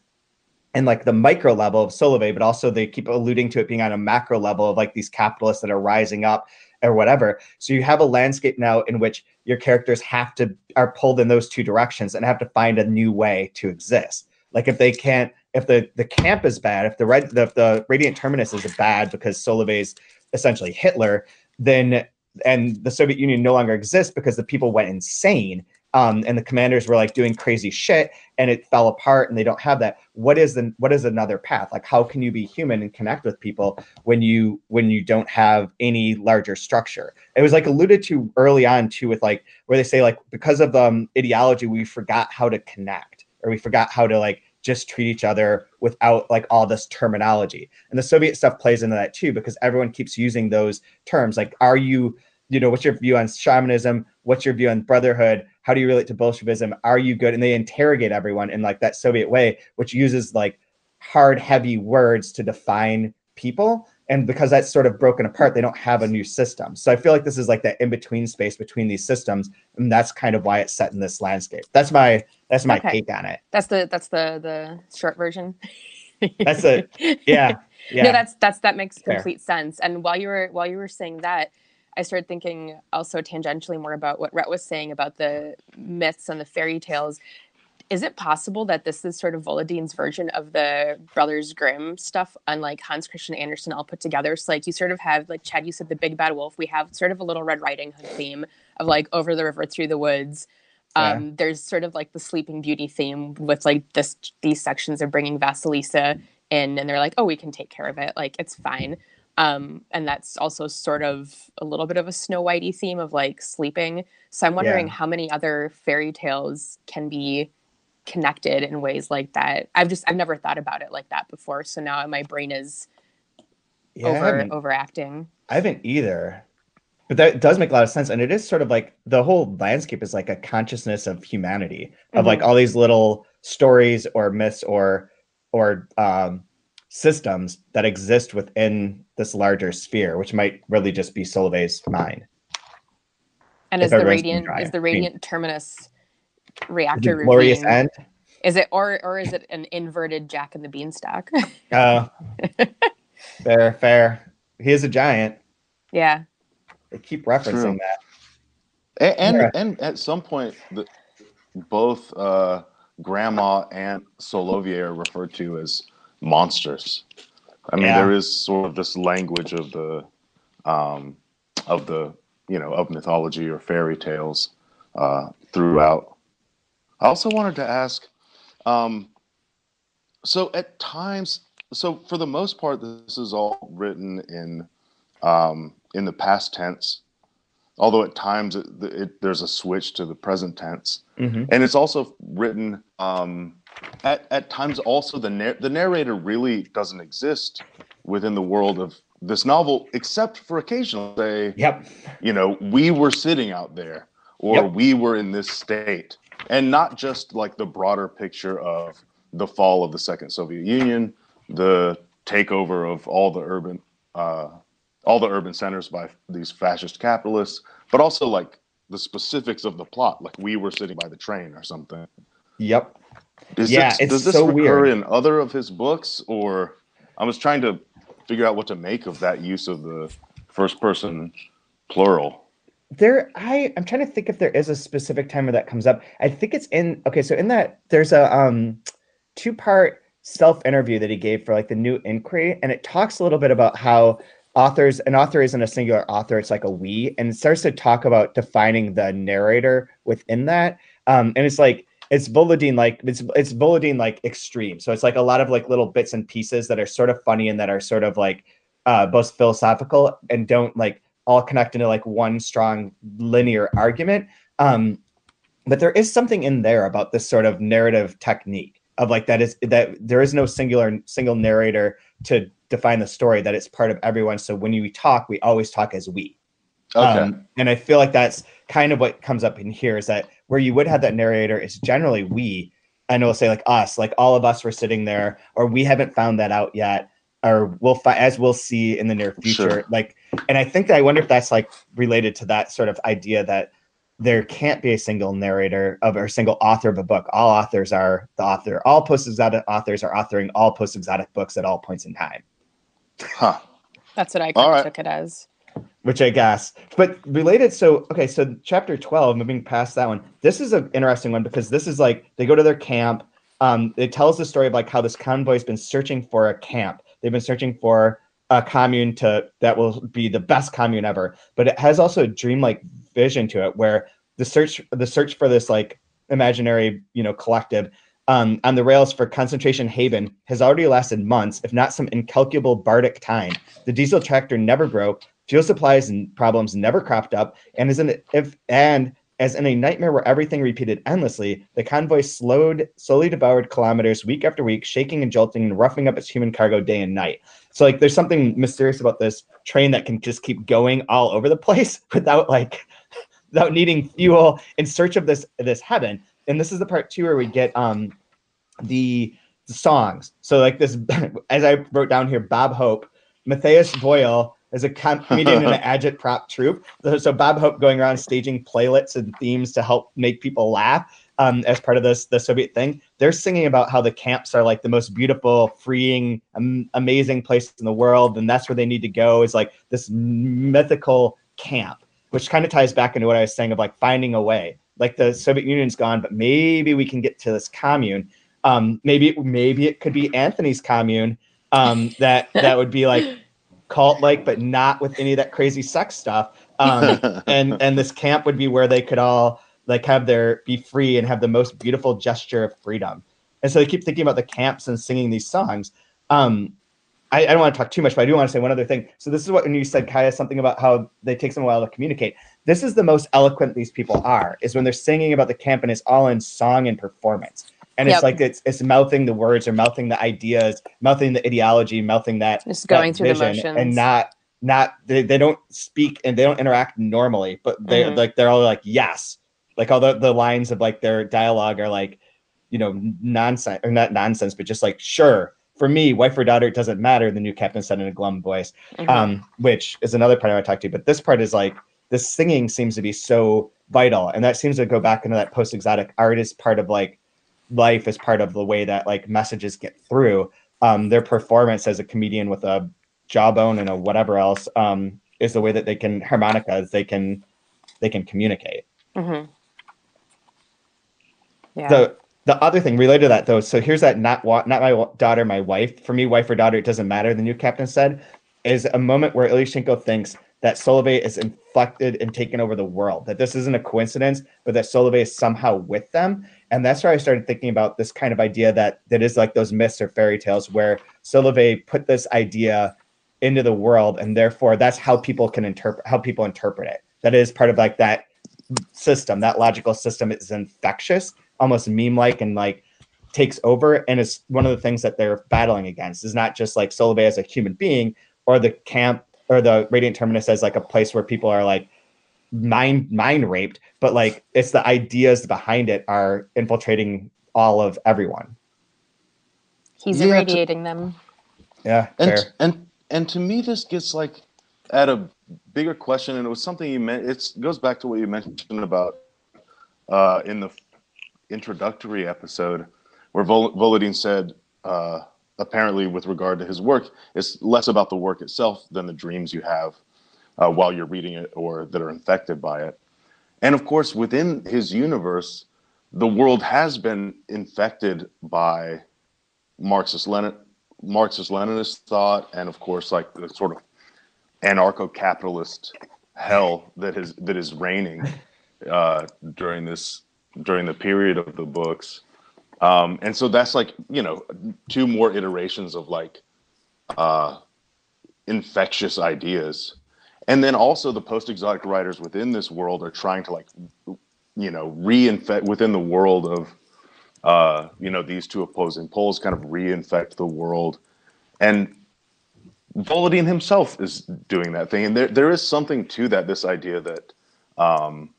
and like the micro level of Solovyei, but also they keep alluding to it being on a macro level of like these capitalists that are rising up or whatever. So you have a landscape now in which your characters have to are pulled in those two directions and have to find a new way to exist. Like if they can't, if the the camp is bad, if the red the, the radiant terminus is bad because Solovyei is essentially Hitler, then and the Soviet Union no longer exists because the people went insane. Um, and the commanders were like doing crazy shit and it fell apart and they don't have that. What is the what is another path? Like how can you be human and connect with people when you when you don't have any larger structure? It was like alluded to early on too with like where they say like because of um ideology we forgot how to connect or we forgot how to like just treat each other without like all this terminology. And the soviet stuff plays into that too because everyone keeps using those terms. Like are you you know what's your view on shamanism what's your view on brotherhood how do you relate to bolshevism are you good and they interrogate everyone in like that soviet way which uses like hard heavy words to define people and because that's sort of broken apart they don't have a new system so i feel like this is like that in between space between these systems and that's kind of why it's set in this landscape that's my that's my Okay. take on it That's the that's the the short version. That's it. yeah *laughs* yeah No, that's that's that makes Fair. complete sense. And while you were while you were saying that, I started thinking also tangentially more about what Rhett was saying about the myths and the fairy tales. is it possible that this is sort of Volodine's version of the Brothers Grimm stuff, unlike Hans Christian Andersen all put together? So like you sort of have like Chad, you said the Big Bad Wolf. We have sort of a little Red Riding Hood theme of like over the river through the woods. Um, yeah. There's sort of like the Sleeping Beauty theme with like this these sections of bringing Vasilisa in, and they're like, oh, we can take care of it. Like it's fine. Um, and that's also sort of a little bit of a Snow Whitey theme of like sleeping. So I'm wondering yeah. how many other fairy tales can be connected in ways like that. I've just I've never thought about it like that before. So now my brain is yeah, over I overacting. I haven't either. But that does make a lot of sense. And it is sort of like the whole landscape is like a consciousness of humanity, of mm-hmm. like all these little stories or myths or or um systems that exist within this larger sphere, which might really just be Solovyei's mind. And is the radiant is the radiant I mean, terminus reactor glorious end? Is it or or is it an inverted Jack and the Beanstalk? Oh, *laughs* fair, fair. He is a giant. Yeah. They keep referencing True. that. And and, yeah. and, at some point, the, both uh, Grandma and Solovyei are referred to as monsters. I mean, yeah. there is sort of this language of the um, of the you know of mythology or fairy tales uh, throughout. I also wanted to ask, um, so at times, so for the most part, this is all written in um, in the past tense. Although at times it, it, there's a switch to the present tense, mm-hmm. and it's also written um, at, at times also the nar- the narrator really doesn't exist within the world of this novel except for occasional say yep. you know we were sitting out there or yep. we were in this state. And not just like the broader picture of the fall of the second soviet union the takeover of all the urban uh, all the urban centers by these fascist capitalists but also like the specifics of the plot. Like we were sitting by the train or something. Yep is yeah, this, does this so recur weird. in other of his books, or I was trying to figure out what to make of that use of the first person plural. There, I I'm trying to think if there is a specific time where that comes up. I think it's in okay. So in that there's a um two part self interview that he gave for like the New Inquiry, and it talks a little bit about how authors an author isn't a singular author; it's like a we, and it starts to talk about defining the narrator within that. Um, and it's like it's Volodine like it's it's Volodine like extreme. So it's like a lot of like little bits and pieces that are sort of funny and that are sort of like uh both philosophical and don't like all connect into like one strong linear argument. Um but there is something in there about this sort of narrative technique of like that is that there is no singular single narrator to define the story that it's part of everyone so when we talk we always talk as we okay. Um, and i feel like that's kind of what comes up in here is that where you would have that narrator is generally we and it'll say like us like all of us were sitting there or we haven't found that out yet or we'll fi- as we'll see in the near future sure. like and i think that i wonder if that's like related to that sort of idea that there can't be a single narrator of or a single author of a book all authors are the author all post exotic authors are authoring all post exotic books at all points in time huh that's what i kind of right. took it as which I guess. But related, so okay, so chapter twelve, moving past that one, this is an interesting one because this is like they go to their camp. Um, it tells the story of like how this convoy's been searching for a camp. They've been searching for a commune to that will be the best commune ever. But it has also a dreamlike vision to it, where the search the search for this like imaginary you know collective um, on the rails for concentration haven has already lasted months, if not some incalculable bardic time. The diesel tractor never broke. Fuel supplies and problems never cropped up, and as in if and as in a nightmare where everything repeated endlessly, the convoy slowed, slowly devoured kilometers week after week, shaking and jolting and roughing up its human cargo day and night. So like there's something mysterious about this train that can just keep going all over the *laughs* place without like without needing fuel in search of this this heaven. And this is the part two where we get um the, the songs. So like this *laughs* as I wrote down here, Bob Hope, Matthias Boyle, as a comedian in an *laughs* agitprop troupe. So Bob Hope going around staging playlets and themes to help make people laugh um, as part of this the Soviet thing. They're singing about how the camps are like the most beautiful, freeing, um, amazing place in the world, and that's where they need to go. Is like this mythical camp, which kind of ties back into what I was saying of like finding a way. like the Soviet Union's gone, but maybe we can get to this commune. Um, maybe maybe it could be Anthony's commune. Um, that that would be like *laughs* cult like, but not with any of that crazy sex stuff. Um, *laughs* and and this camp would be where they could all like have their be free and have the most beautiful gesture of freedom. And so they keep thinking about the camps and singing these songs. Um, I, I, don't want to talk too much, but I do want to say one other thing. So this is what when you said Kaija something about how they take them a while to communicate. This is the most eloquent these people are, is when they're singing about the camp and it's all in song and performance. And yep. it's like it's it's mouthing the words or mouthing the ideas, mouthing the ideology, mouthing that just going that through the motions and not not they, they don't speak and they don't interact normally, but they mm-hmm. like they're all like yes. Like all the, the lines of like their dialogue are like, you know, nonsense or not nonsense, but just like sure for me, wife or daughter, it doesn't matter. The new captain said in a glum voice, mm-hmm. um, which is another part I want to talk to. But this part is like the singing seems to be so vital, and that seems to go back into that post exotic art is part of like life, is part of the way that like messages get through. Um, their performance as a comedian with a jawbone and a whatever else um, is the way that they can harmonicas they can they can communicate. Mm-hmm. Yeah. So the other thing related to that though, so here's that not what not my daughter, my wife. For me, wife or daughter, it doesn't matter. The new captain said, is a moment where Ilyushenko thinks that Solovyei is inflected and taken over the world. That this isn't a coincidence, but that Solovyei is somehow with them. And that's where I started thinking about this kind of idea that that is like those myths or fairy tales where Solovyei put this idea into the world, and therefore that's how people can interpret how people interpret it. That is part of like that system, that logical system is infectious almost meme like and like takes over and is one of the things that they're battling against is not just like Solovyei as a human being or the camp or the radiant terminus as like a place where people are like mind mind raped but like it's the ideas behind it are infiltrating all of everyone he's yeah, irradiating to, them yeah and fair. and and to me this gets like at a bigger question and it was something you meant it goes back to what you mentioned about uh in the introductory episode where Vol- Volodine said, uh, apparently, with regard to his work, it's less about the work itself than the dreams you have uh, while you're reading it or that are infected by it. And of course, within his universe, the world has been infected by Marxist Lenin Marxist Leninist thought, and of course, like the sort of anarcho-capitalist hell that is that is reigning uh, during this during the period of the books. Um, and so that's like, you know, two more iterations of like uh, infectious ideas. And then also the post exotic writers within this world are trying to like, you know, reinfect within the world of, uh, you know, these two opposing poles kind of reinfect the world. And Volodine himself is doing that thing. And there, there is something to that, this idea that, um,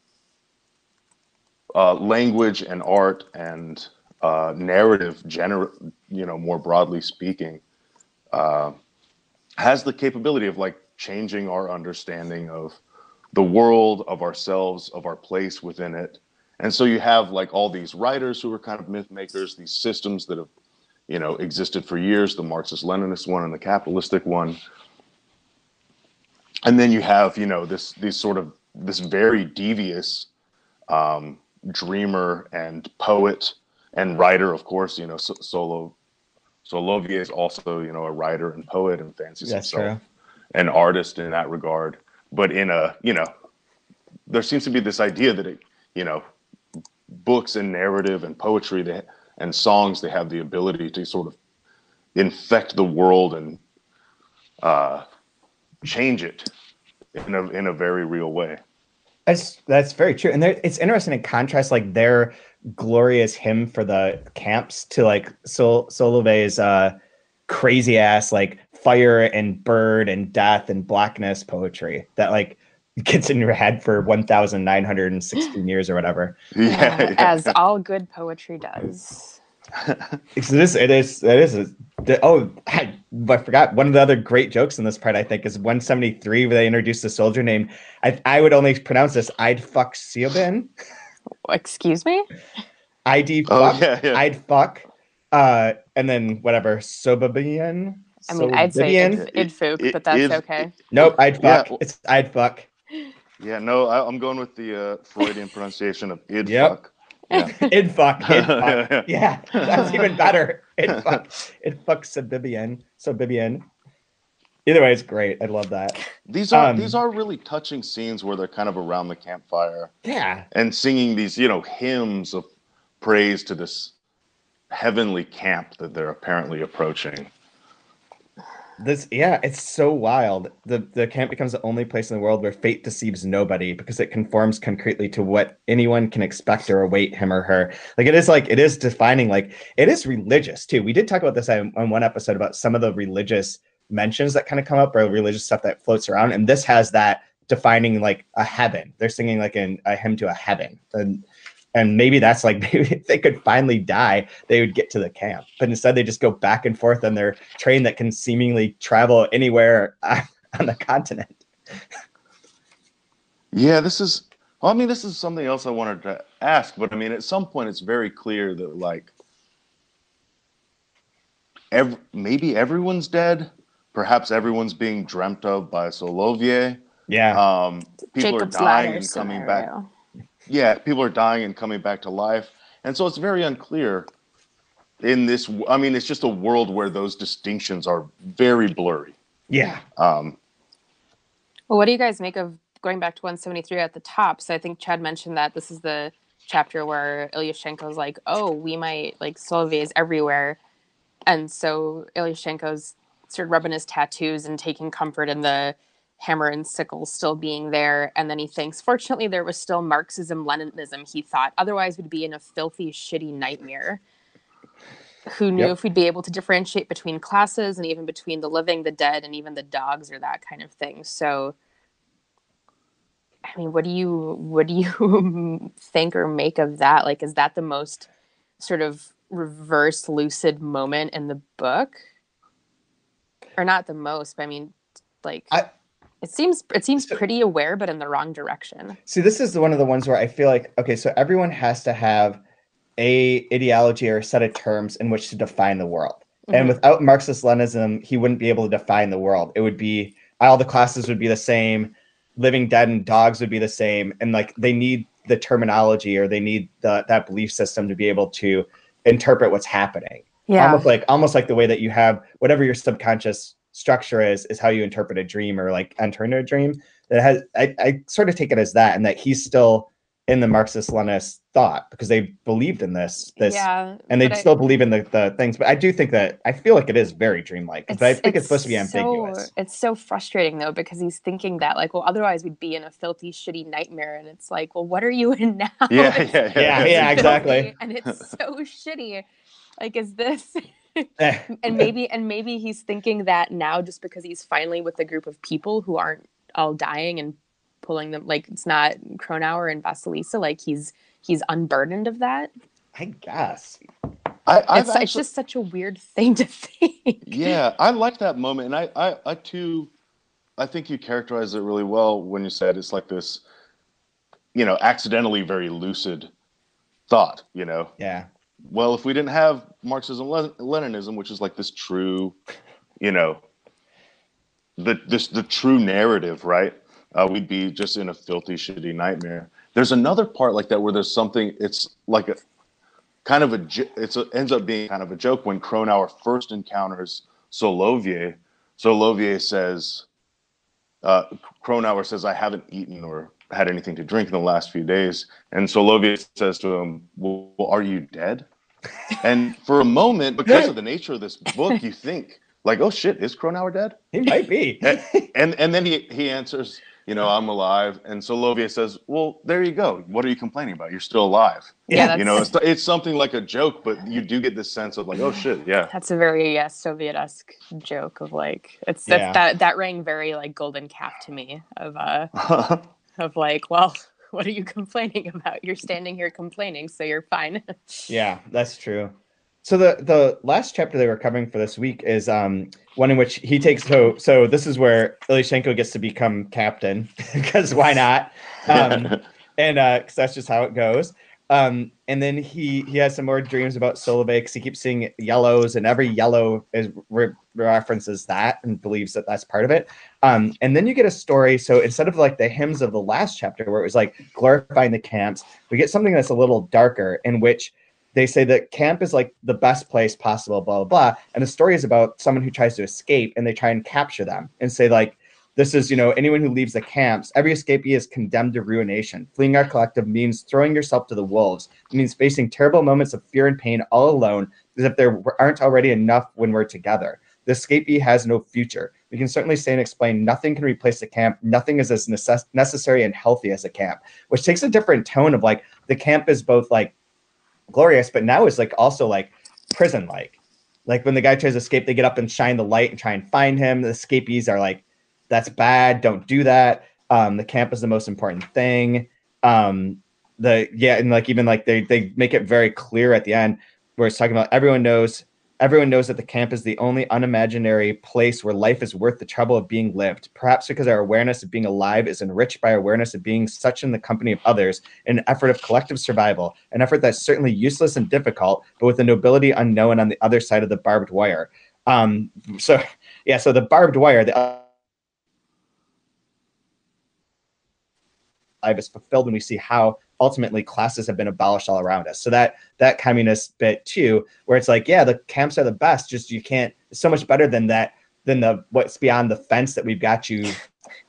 uh, language and art and uh, narrative, gener- you know, more broadly speaking, uh, has the capability of like changing our understanding of the world, of ourselves, of our place within it. And so you have like all these writers who are kind of myth makers, these systems that have, you know, existed for years, the Marxist Leninist one and the capitalistic one. And then you have, you know, this these sort of this very devious um, dreamer and poet and writer, of course. You know, Solo Solovyei is also you know a writer and poet and fancies That's himself true. an artist in that regard. But in a you know, there seems to be this idea that it you know, books and narrative and poetry they, and songs they have the ability to sort of infect the world and uh, change it in a in a very real way. That's that's very true, and it's interesting to contrast like their glorious hymn for the camps to like Sol- Solovyei's uh, crazy ass like fire and bird and death and blackness poetry that like *laughs* gets in your head for 1916 years or whatever. *laughs* Yeah, yeah. as all good poetry does *laughs* so this it is it is a, oh I, I, forgot one of the other great jokes in this part I think is 173 where they introduced the soldier name I, I would only pronounce this I'd fuck Siobin excuse me ID oh, fuck yeah, yeah. I'd fuck uh and then whatever Sobabian I mean I'd say id, id, but that's id, okay nope I'd fuck yeah. it's I'd fuck Yeah, no, I, I'm going with the uh, Freudian pronunciation of id Yep. fuck. Yeah. *laughs* Id fuck. Id fuck. *laughs* yeah, that's even better. Id fuck. Id fuck Sabibian. Sabibian. Either way, it's great. I love that. These are Um, these are really touching scenes where they're kind of around the campfire Yeah. and singing these, you know, hymns of praise to this heavenly camp that they're apparently approaching. This yeah, it's so wild. The the camp becomes the only place in the world where fate deceives nobody because it conforms concretely to what anyone can expect or await him or her. Like it is like it is defining like it is religious too. We did talk about this on, on one episode about some of the religious mentions that kind of come up or religious stuff that floats around, and this has that defining like a heaven. They're singing like an, a hymn to a heaven, and and maybe that's like *laughs* maybe if they could finally die, they would get to the camp. But instead, they just go back and forth on their train that can seemingly travel anywhere *laughs* on the continent. Yeah, this is. Well, I mean, this is something else I wanted to ask, but I mean, at some point, it's very clear that like, maybe everyone's dead. Perhaps everyone's being dreamt of by Solovyei. Yeah, Um, people Jacob's are dying and coming back. Yeah, people are dying and coming back to life, and so it's very unclear. In this, I mean, it's just a world where those distinctions are very blurry. yeah, Um, Well, what do you guys make of going back to 173 at the top? So I think Chad mentioned that this is the chapter where Ilyushenko's like, "Oh, we might like Solovyei is everywhere," and so Ilyushenko's sort of rubbing his tattoos and taking comfort in the hammer and sickle still being there, and then he thinks, "Fortunately, there was still Marxism, Leninism." He thought, otherwise, we'd be in a filthy, shitty nightmare. Who knew Yep. if we'd be able to differentiate between classes and even between the living, the dead, and even the dogs or that kind of thing? So. I mean, what do you what do you *laughs* think or make of that? Like, is that the most sort of reverse lucid moment in the book, or not the most? But I mean, like, I- it seems it seems So- pretty aware, but in the wrong direction. See, this is one of the ones where I feel like okay, so everyone has to have a ideology or a set of terms in which to define the world. And Mhm. without Marxist Leninism, he wouldn't be able to define the world. It would be all the classes would be the same, living dead and dogs would be the same, and like they need the terminology or they need the, that belief system to be able to interpret what's happening. Almost like almost like the way that you have whatever your subconscious structure is is how you interpret a dream or like enter into a dream. That has I, I sort of take it as that, and that he's still in the Marxist Leninist thought because they believed in this this yeah, and they but I- still believe in the, the things. But I do think that I feel like it is very dreamlike. But I think it's, supposed to be so- ambiguous. it's so frustrating though because he's thinking that like, well, otherwise we'd be in a filthy, shitty nightmare, and it's like, well, what are you in *laughs* now? yeah, It's yeah, yeah, Yeah, yeah, exactly. and it's so shitty. Like, is this? *laughs* Eh, and maybe and maybe he's thinking that now just because he's finally with a group of people who aren't all dying and pulling them like it's not Kronauer and Vasilisa like he's he's unburdened of that I guess. I, I've it's, it's just such a weird thing to think yeah, I like that moment, and I, I, I too, I think you characterized it really well when you said it's like this, you know, accidentally very lucid thought. You know, Yeah. Well, if we didn't have Marxism Leninism, which is like this true, you know, the this the true narrative, right? Uh, we'd be just in a filthy, shitty nightmare. There's another part like that where there's something. It's like a kind of a. It's a, ends up being kind of a joke when Kronauer first encounters Solovyei. Solovyei says, uh, Kronauer says, "I haven't eaten or had anything to drink in the last few days," and Solovyei says to him, "Well, are you dead?" *laughs* And for a moment, because of the nature of this book, you think like, "Oh shit, is Kronauer dead?" He might be. *laughs* and, and and then he he answers, you know, I'm alive. And Solovyei says, well, there you go. What are you complaining about? You're still alive. Yeah, you know, it's it's something like a joke, but you do get this sense of like, oh shit, yeah, that's a very yeah soviet-esque joke of like it's Yeah. that's, that that rang very like golden calf to me of uh *laughs* of like well *laughs* what are you complaining about you're standing here complaining so you're fine *laughs* Yeah, that's true. So the the last chapter they were covering for this week is um one in which he takes so so this is where Ilyushenko gets to become captain *laughs* because why not? Um, and uh because that's just how it goes. Um, and then he he has some more dreams about Solovyei because he keeps seeing yellows, and every yellow is re- references that and believes that that's part of it. Um, and then you get a story. So instead of like the hymns of the last chapter, where it was like glorifying the camps, we get something that's a little darker, in which they say that camp is like the best place possible, blah, blah, blah. And the story is about someone who tries to escape and they try and capture them and say, like, this is, you know, anyone who leaves the camps, every escapee is condemned to ruination. Fleeing our collective means throwing yourself to the wolves. It means facing terrible moments of fear and pain all alone, as if there aren't already enough when we're together. The escapee has no future. We can certainly say and explain nothing can replace the camp. Nothing is as necess- necessary and healthy as a camp, which takes a different tone of like the camp is both like glorious, but now is like also like prison like. Like when the guy tries to escape, they get up and shine the light and try and find him. The escapees are like that's bad. Don't do that. Um, the camp is the most important thing. Um, the yeah, and like even like they they make it very clear at the end where it's talking about everyone knows everyone knows that the camp is the only unimaginary place where life is worth the trouble of being lived. Perhaps because our awareness of being alive is enriched by awareness of being such in the company of others, an effort of collective survival, an effort that's certainly useless and difficult, but with a nobility unknown on the other side of the barbed wire. Um, so *laughs* yeah, so the barbed wire, the life is fulfilled when we see how ultimately classes have been abolished all around us. So that that communist bit too, where it's like, yeah, the camps are the best, just you can't it's so much better than that than the what's beyond the fence that we've got you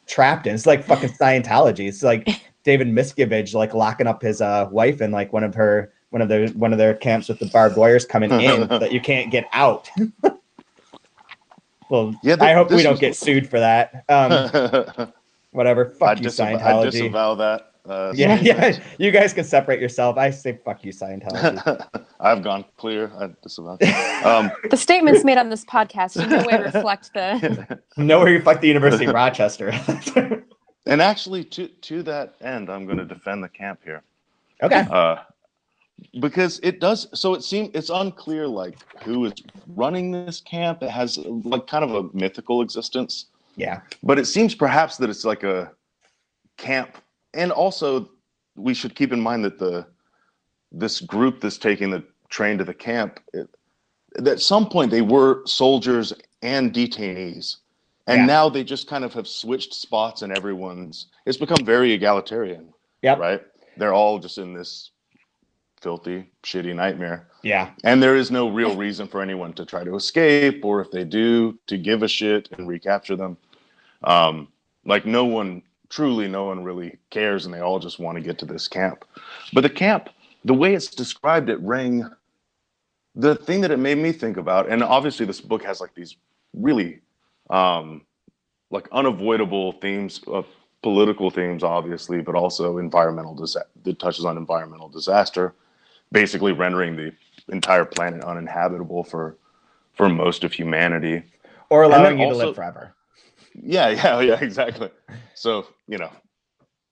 trapped in. It's like fucking Scientology. It's like *laughs* David Miscavige like locking up his uh, wife in like one of her one of their one of their camps with the barbed wires coming in *laughs* that you can't get out. *laughs* well, yeah, I hope we don't was... get sued for that. Um, whatever. Fuck I you, disavow, Scientology. I disavow that. Uh, yeah, *laughs* yeah. You guys can separate yourself. I say fuck you, Scientology. *laughs* I've gone clear. I disavow. Um, *laughs* the statements made on this podcast in no way reflect the. no way reflect the University of Rochester. and actually, to to that end, I'm going to defend the camp here. Okay. Uh, because it does. So it seems it's unclear, like who is running this camp. It has like kind of a mythical existence. Yeah. But it seems perhaps that it's like a camp. And also we should keep in mind that the this group that's taking the train to the camp it, at some point they were soldiers and detainees. And yeah. now they just kind of have switched spots and everyone's it's become very egalitarian. Yeah. Right? They're all just in this filthy, shitty nightmare. Yeah. And there is no real reason for anyone to try to escape, or if they do, to give a shit and recapture them. Um, like no one, truly, no one really cares, and they all just want to get to this camp. But the camp, the way it's described, it rang. The thing that it made me think about, and obviously this book has like these really, um, like unavoidable themes of political themes, obviously, but also environmental disaster. That touches on environmental disaster, basically rendering the entire planet uninhabitable for for most of humanity, or allowing you also, to live forever. Yeah, *laughs* yeah, yeah, exactly. So you know,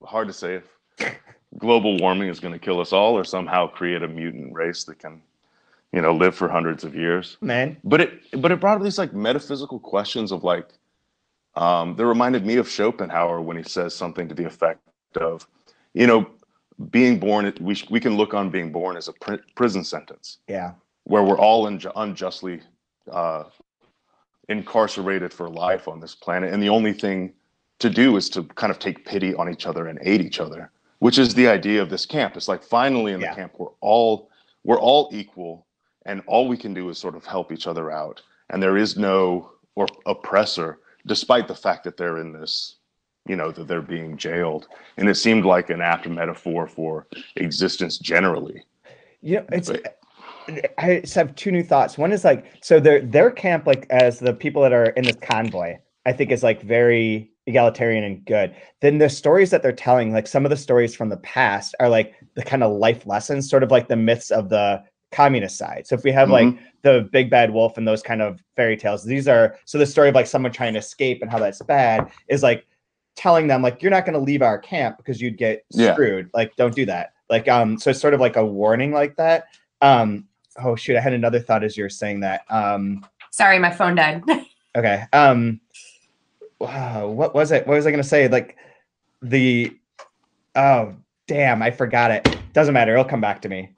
hard to say if global warming is going to kill us all, or somehow create a mutant race that can, you know, live for hundreds of years. Man, but it but it brought up these like metaphysical questions of like, um, that reminded me of Schopenhauer when he says something to the effect of, you know, being born, we, we can look on being born as a pr- prison sentence. Yeah. Where we're all unju- unjustly uh, incarcerated for life on this planet. And the only thing to do is to kind of take pity on each other and aid each other, which is the idea of this camp. It's like finally in the yeah. camp, we're all we're all equal and all we can do is sort of help each other out. And there is no or oppressor, despite the fact that they're in this you know that they're being jailed and it seemed like an apt metaphor for existence generally you know it's but, i just have two new thoughts one is like so their their camp like as the people that are in this convoy i think is like very egalitarian and good then the stories that they're telling like some of the stories from the past are like the kind of life lessons sort of like the myths of the communist side so if we have mm-hmm. like the big bad wolf and those kind of fairy tales these are so the story of like someone trying to escape and how that's bad is like telling them like you're not going to leave our camp because you'd get screwed. Yeah. Like don't do that. Like um so it's sort of like a warning like that. Um oh shoot, I had another thought as you're saying that. Um sorry, my phone died. *laughs* okay. Um wow, what was it? What was I going to say? Like the oh damn, I forgot it. Doesn't matter. It'll come back to me.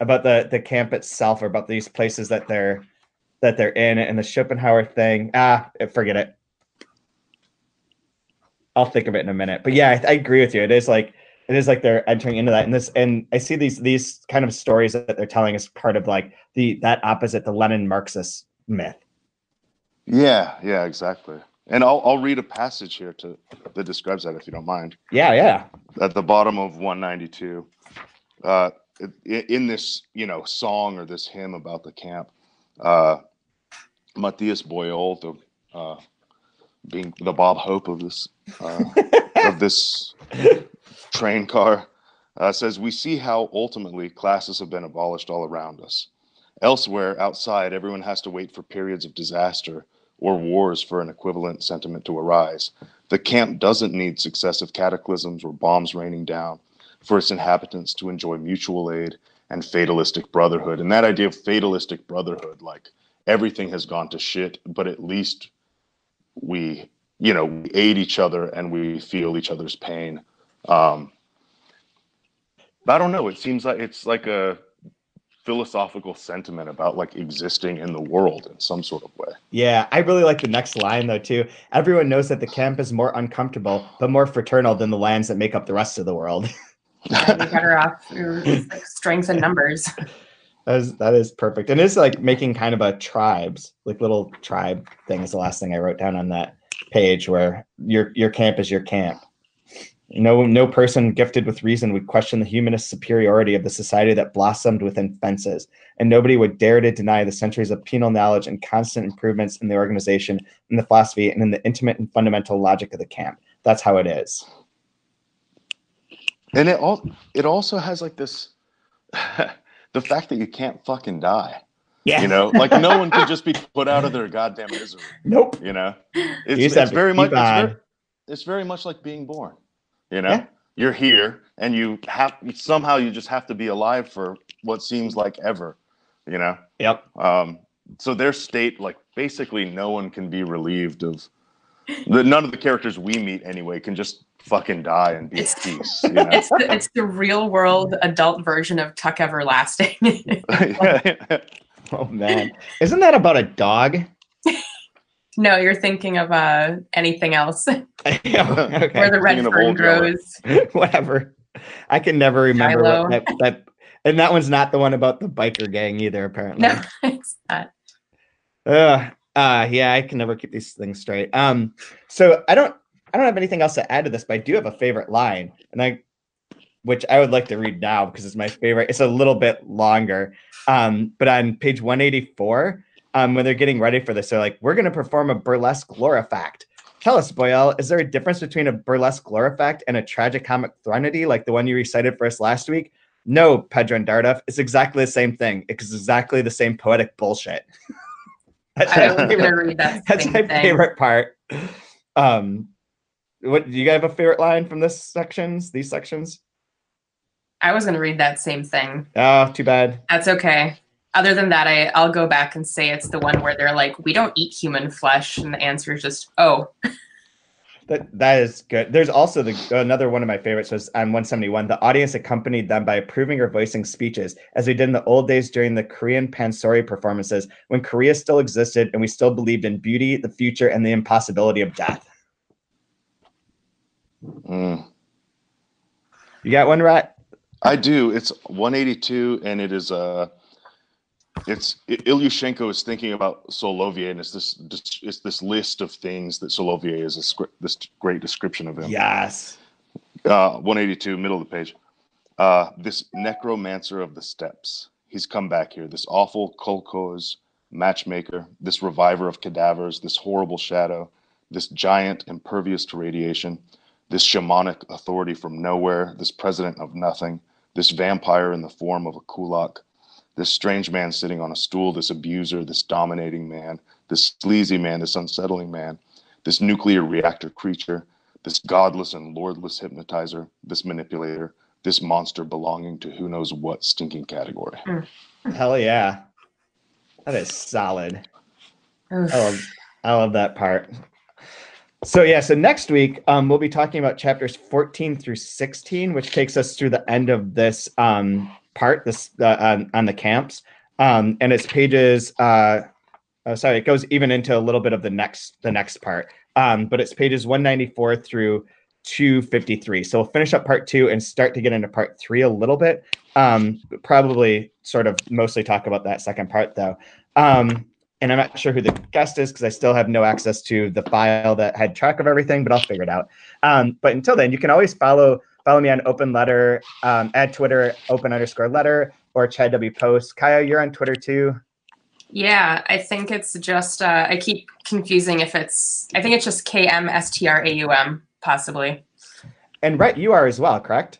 About the the camp itself or about these places that they're that they're in and the Schopenhauer thing. Ah, forget it. I'll think of it in a minute. But yeah, I, I agree with you. It is like it is like they're entering into that. And this and i see these these kind of stories that they're telling as part of like the that opposite the lenin marxist myth. Yeah yeah exactly. And i'll, I'll read a passage here to that describes that if you don't mind. Yeah yeah. At the bottom of 192 uh in this you know song or this hymn about the camp uh matthias boyle the uh being the bob hope of this uh of this *laughs* train car uh, says we see how ultimately classes have been abolished all around us. Elsewhere outside everyone has to wait for periods of disaster or wars for an equivalent sentiment to arise. The camp doesn't need successive cataclysms or bombs raining down for its inhabitants to enjoy mutual aid and fatalistic brotherhood. And that idea of fatalistic brotherhood like everything has gone to shit but at least we you know we aid each other and we feel each other's pain um, I don't know. It seems like it's like a philosophical sentiment about like existing in the world in some sort of way. Yeah, I really like the next line though too. Everyone knows that the camp is more uncomfortable but more fraternal than the lands that make up the rest of the world. *laughs* You're better off through like strength and numbers. *laughs* That is that is perfect. And it's like making kind of a tribes, like little tribe thing is the last thing I wrote down on that page where your your camp is your camp. No, no person gifted with reason would question the humanist superiority of the society that blossomed within fences, and nobody would dare to deny the centuries of penal knowledge and constant improvements in the organization, in the philosophy, and in the intimate and fundamental logic of the camp. That's how it is. And it all it also has like this *laughs* the fact that you can't fucking die. Yeah. You know, like no one can just be put out of their goddamn misery. *laughs* Nope. You know, it's, it's very much it's very, it's very much like being born. You know, Yeah. you're here and you have somehow you just have to be alive for what seems like ever. You know, Yep. um, so their state, like basically, no one can be relieved of. The, none of the characters we meet anyway can just fucking die and be at *laughs* peace. You know? It's the, it's the real world adult version of Tuck Everlasting. *laughs* *laughs* Oh man, isn't that about a dog? No, you're thinking of uh, anything else *laughs* *laughs* where the red fern grows. *laughs* Whatever. I can never remember what that, that. And that one's not the one about the biker gang either. Apparently. No, it's not. Uh, uh, yeah, I can never keep these things straight. Um, so I don't, I don't have anything else to add to this, but I do have a favorite line, and I, which I would like to read now because it's my favorite. It's a little bit longer, um, but on page one eighty four, um, when they're getting ready for this, they're like, "We're going to perform a burlesque glorifact." Tell us, Boyle, is there a difference between a burlesque glorifact and a tragicomic threnody like the one you recited for us last week? No, Pedro and Darduff, it's exactly the same thing. It's exactly the same poetic bullshit. That's *laughs* I my favorite- that. that's my favorite part. Um, what do you guys have a favorite line from this sections? These sections? I was gonna read that same thing. Oh, too bad. That's okay. Other than that, I, I'll go back and say it's the one where they're like, we don't eat human flesh. And the answer is just, oh, *laughs* That that is good. There's also the another one of my favorites was on 171. The audience accompanied them by approving or voicing speeches, as we did in the old days during the Korean pansori performances, when Korea still existed and we still believed in beauty, the future, and the impossibility of death. Mm. You got one, Rhett? I do. It's 182, and it is uh it's Ilyushenko is thinking about Solovyei, and it's this, it's this list of things that Solovyei is a this great description of him. Yes. Uh, 182, middle of the page. Uh, this necromancer of the steppes. He's come back here. This awful kolkhoz matchmaker, this reviver of cadavers, this horrible shadow, this giant impervious to radiation, this shamanic authority from nowhere, this president of nothing, this vampire in the form of a kulak, this strange man sitting on a stool, this abuser, this dominating man, this sleazy man, this unsettling man, this nuclear reactor creature, this godless and lordless hypnotizer, this manipulator, this monster belonging to who knows what stinking category. Hell yeah. That is solid. oof. I love, I love that part. So yeah, so next week um, we'll be talking about chapters 14 through 16, which takes us through the end of this um, part, this uh, on, on the camps, um, and it's pages uh, oh, sorry, it goes even into a little bit of the next the next part. Um, but it's pages 194 through 253. So we'll finish up part two and start to get into part three a little bit. Um, probably sort of mostly talk about that second part though. Um, and I'm not sure who the guest is because I still have no access to the file that had track of everything, but I'll figure it out. Um, but until then, you can always follow follow me on Open Letter, um, at Twitter, Open underscore Letter, or Chad W Post. Kaija, you're on Twitter too. Yeah, I think it's just uh, I keep confusing if it's I think it's just K M S T R A U M possibly. And Rhett, you are as well, correct?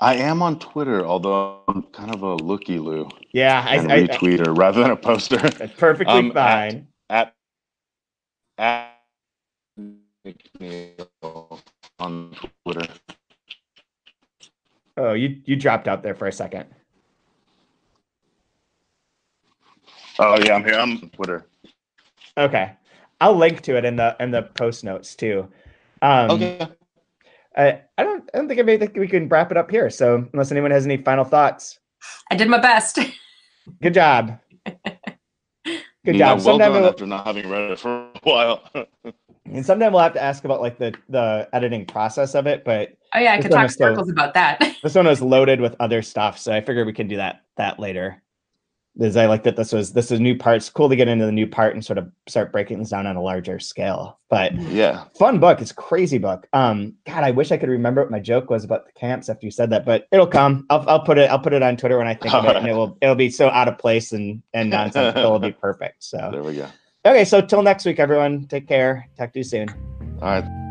I am on Twitter, although I'm kind of a looky loo Yeah, I, and I, retweeter rather than a poster. *laughs* I perfectly Um, fine. at at McNeil on Twitter. Oh, you you dropped out there for a second. Oh yeah, I'm here. I'm on Twitter. Okay, I'll link to it in the in the post notes too. Um, Okay. I, I don't I don't think I think we can wrap it up here. So unless anyone has any final thoughts, I did my best. *laughs* good job. *laughs* Good Yeah, job. well sometime done we'll, after not having read it for a while. *laughs* and sometime we'll have to ask about like the the editing process of it. But Oh yeah, I could talk is still- circles about that. *laughs* this one was loaded with other stuff, so I figured we can do that that later. Is I like that this was this is new parts. Cool to get into the new part and sort of start breaking this down on a larger scale. But yeah. fun book. It's a crazy book. Um, God, I wish I could remember what my joke was about the camps after you said that, but it'll come. I'll, I'll put it. I'll put it on Twitter when I think of it, and it *laughs* will. It'll be so out of place and and nonsense. it'll be perfect. So There we go. Okay. So till next week, everyone. Take care. Talk to you soon. All right.